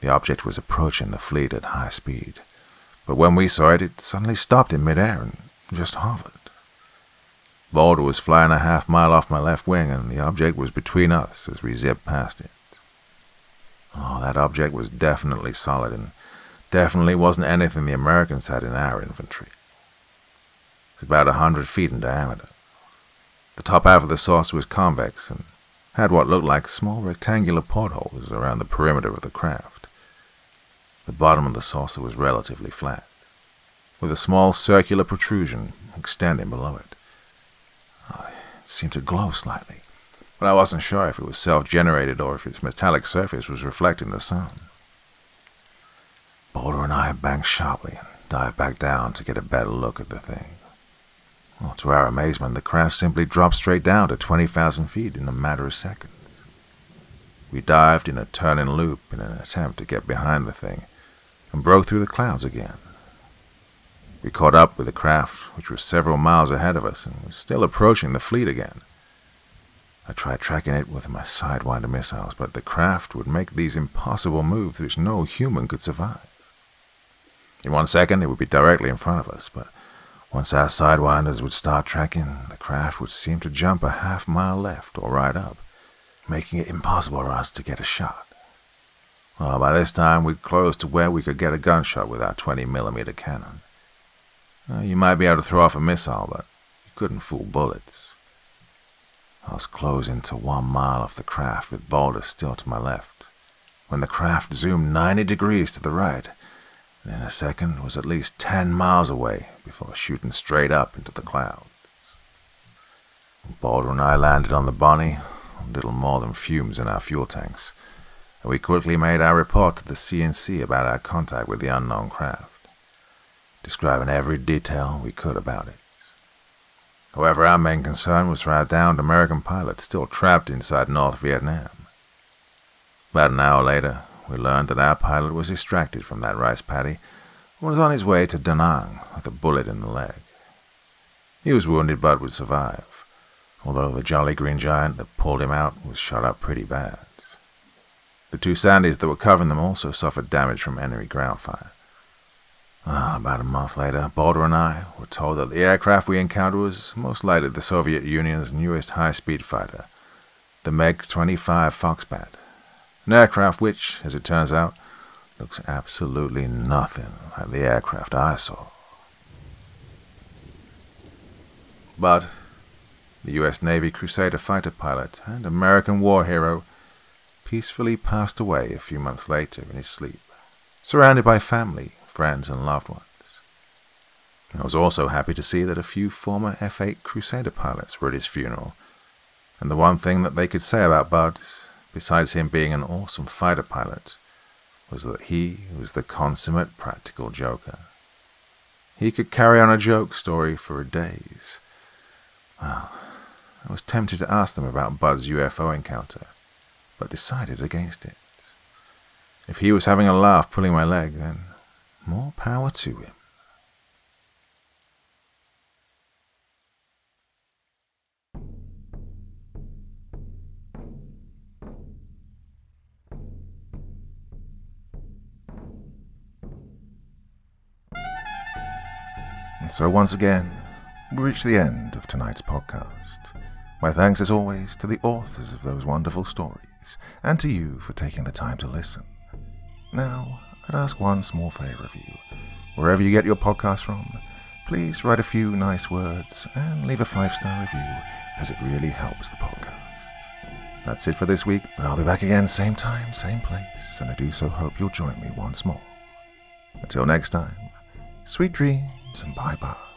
The object was approaching the fleet at high speed, but when we saw it, it suddenly stopped in midair and just hovered. Boulder was flying a half mile off my left wing, and the object was between us as we zipped past it. Oh, that object was definitely solid, and definitely wasn't anything the Americans had in our infantry. It was about a hundred feet in diameter. The top half of the saucer was convex and had what looked like small rectangular portholes around the perimeter of the craft. The bottom of the saucer was relatively flat, with a small circular protrusion extending below it. Seemed to glow slightly, but I wasn't sure if it was self-generated or if its metallic surface was reflecting the sun. Boulder and I banked sharply and dived back down to get a better look at the thing. Well, to our amazement, the craft simply dropped straight down to 20,000 feet in a matter of seconds. We dived in a turning loop in an attempt to get behind the thing and broke through the clouds again. We caught up with the craft, which was several miles ahead of us and was still approaching the fleet again. I tried tracking it with my Sidewinder missiles, but the craft would make these impossible moves which no human could survive. In one second, it would be directly in front of us, but once our sidewinders would start tracking, the craft would seem to jump a half mile left or right up, making it impossible for us to get a shot. Well, by this time, we'd close to where we could get a gunshot with our 20 millimeter cannon. Well, you might be able to throw off a missile, but you couldn't fool bullets. I was closing to one mile of the craft with Boulder still to my left, when the craft zoomed 90 degrees to the right and in a second was at least ten miles away before shooting straight up into the clouds. Boulder and I landed on the Bonnie, little more than fumes in our fuel tanks, and we quickly made our report to the CIC about our contact with the unknown craft, describing every detail we could about it. However, our main concern was for our downed American pilot still trapped inside North Vietnam. About an hour later, we learned that our pilot was extracted from that rice paddy and was on his way to Da Nang with a bullet in the leg. He was wounded but would survive, although the Jolly Green Giant that pulled him out was shot up pretty bad. The two Sandys that were covering them also suffered damage from enemy ground fire. Well, about a month later, Boulder and I were told that the aircraft we encountered was most likely the Soviet Union's newest high-speed fighter, the MiG-25 Foxbat an aircraft which, as it turns out, looks absolutely nothing like the aircraft I saw. But the U.S. Navy Crusader fighter pilot and American war hero peacefully passed away a few months later in his sleep, surrounded by family, friends, and loved ones. I was also happy to see that a few former F 8 Crusader pilots were at his funeral, and the one thing that they could say about Bud besides him being an awesome fighter pilot, was that he was the consummate practical joker. He could carry on a joke story for days. Well, I was tempted to ask them about Bud's UFO encounter, but decided against it. If he was having a laugh pulling my leg, then more power to him. And so once again, we reach the end of tonight's podcast. My thanks as always to the authors of those wonderful stories, and to you for taking the time to listen. Now, I'd ask one small favor of you. Wherever you get your podcast from, please write a few nice words and leave a five-star review, as it really helps the podcast. That's it for this week, but I'll be back again same time, same place, and I do so hope you'll join me once more. Until next time, sweet dreams and bye bye.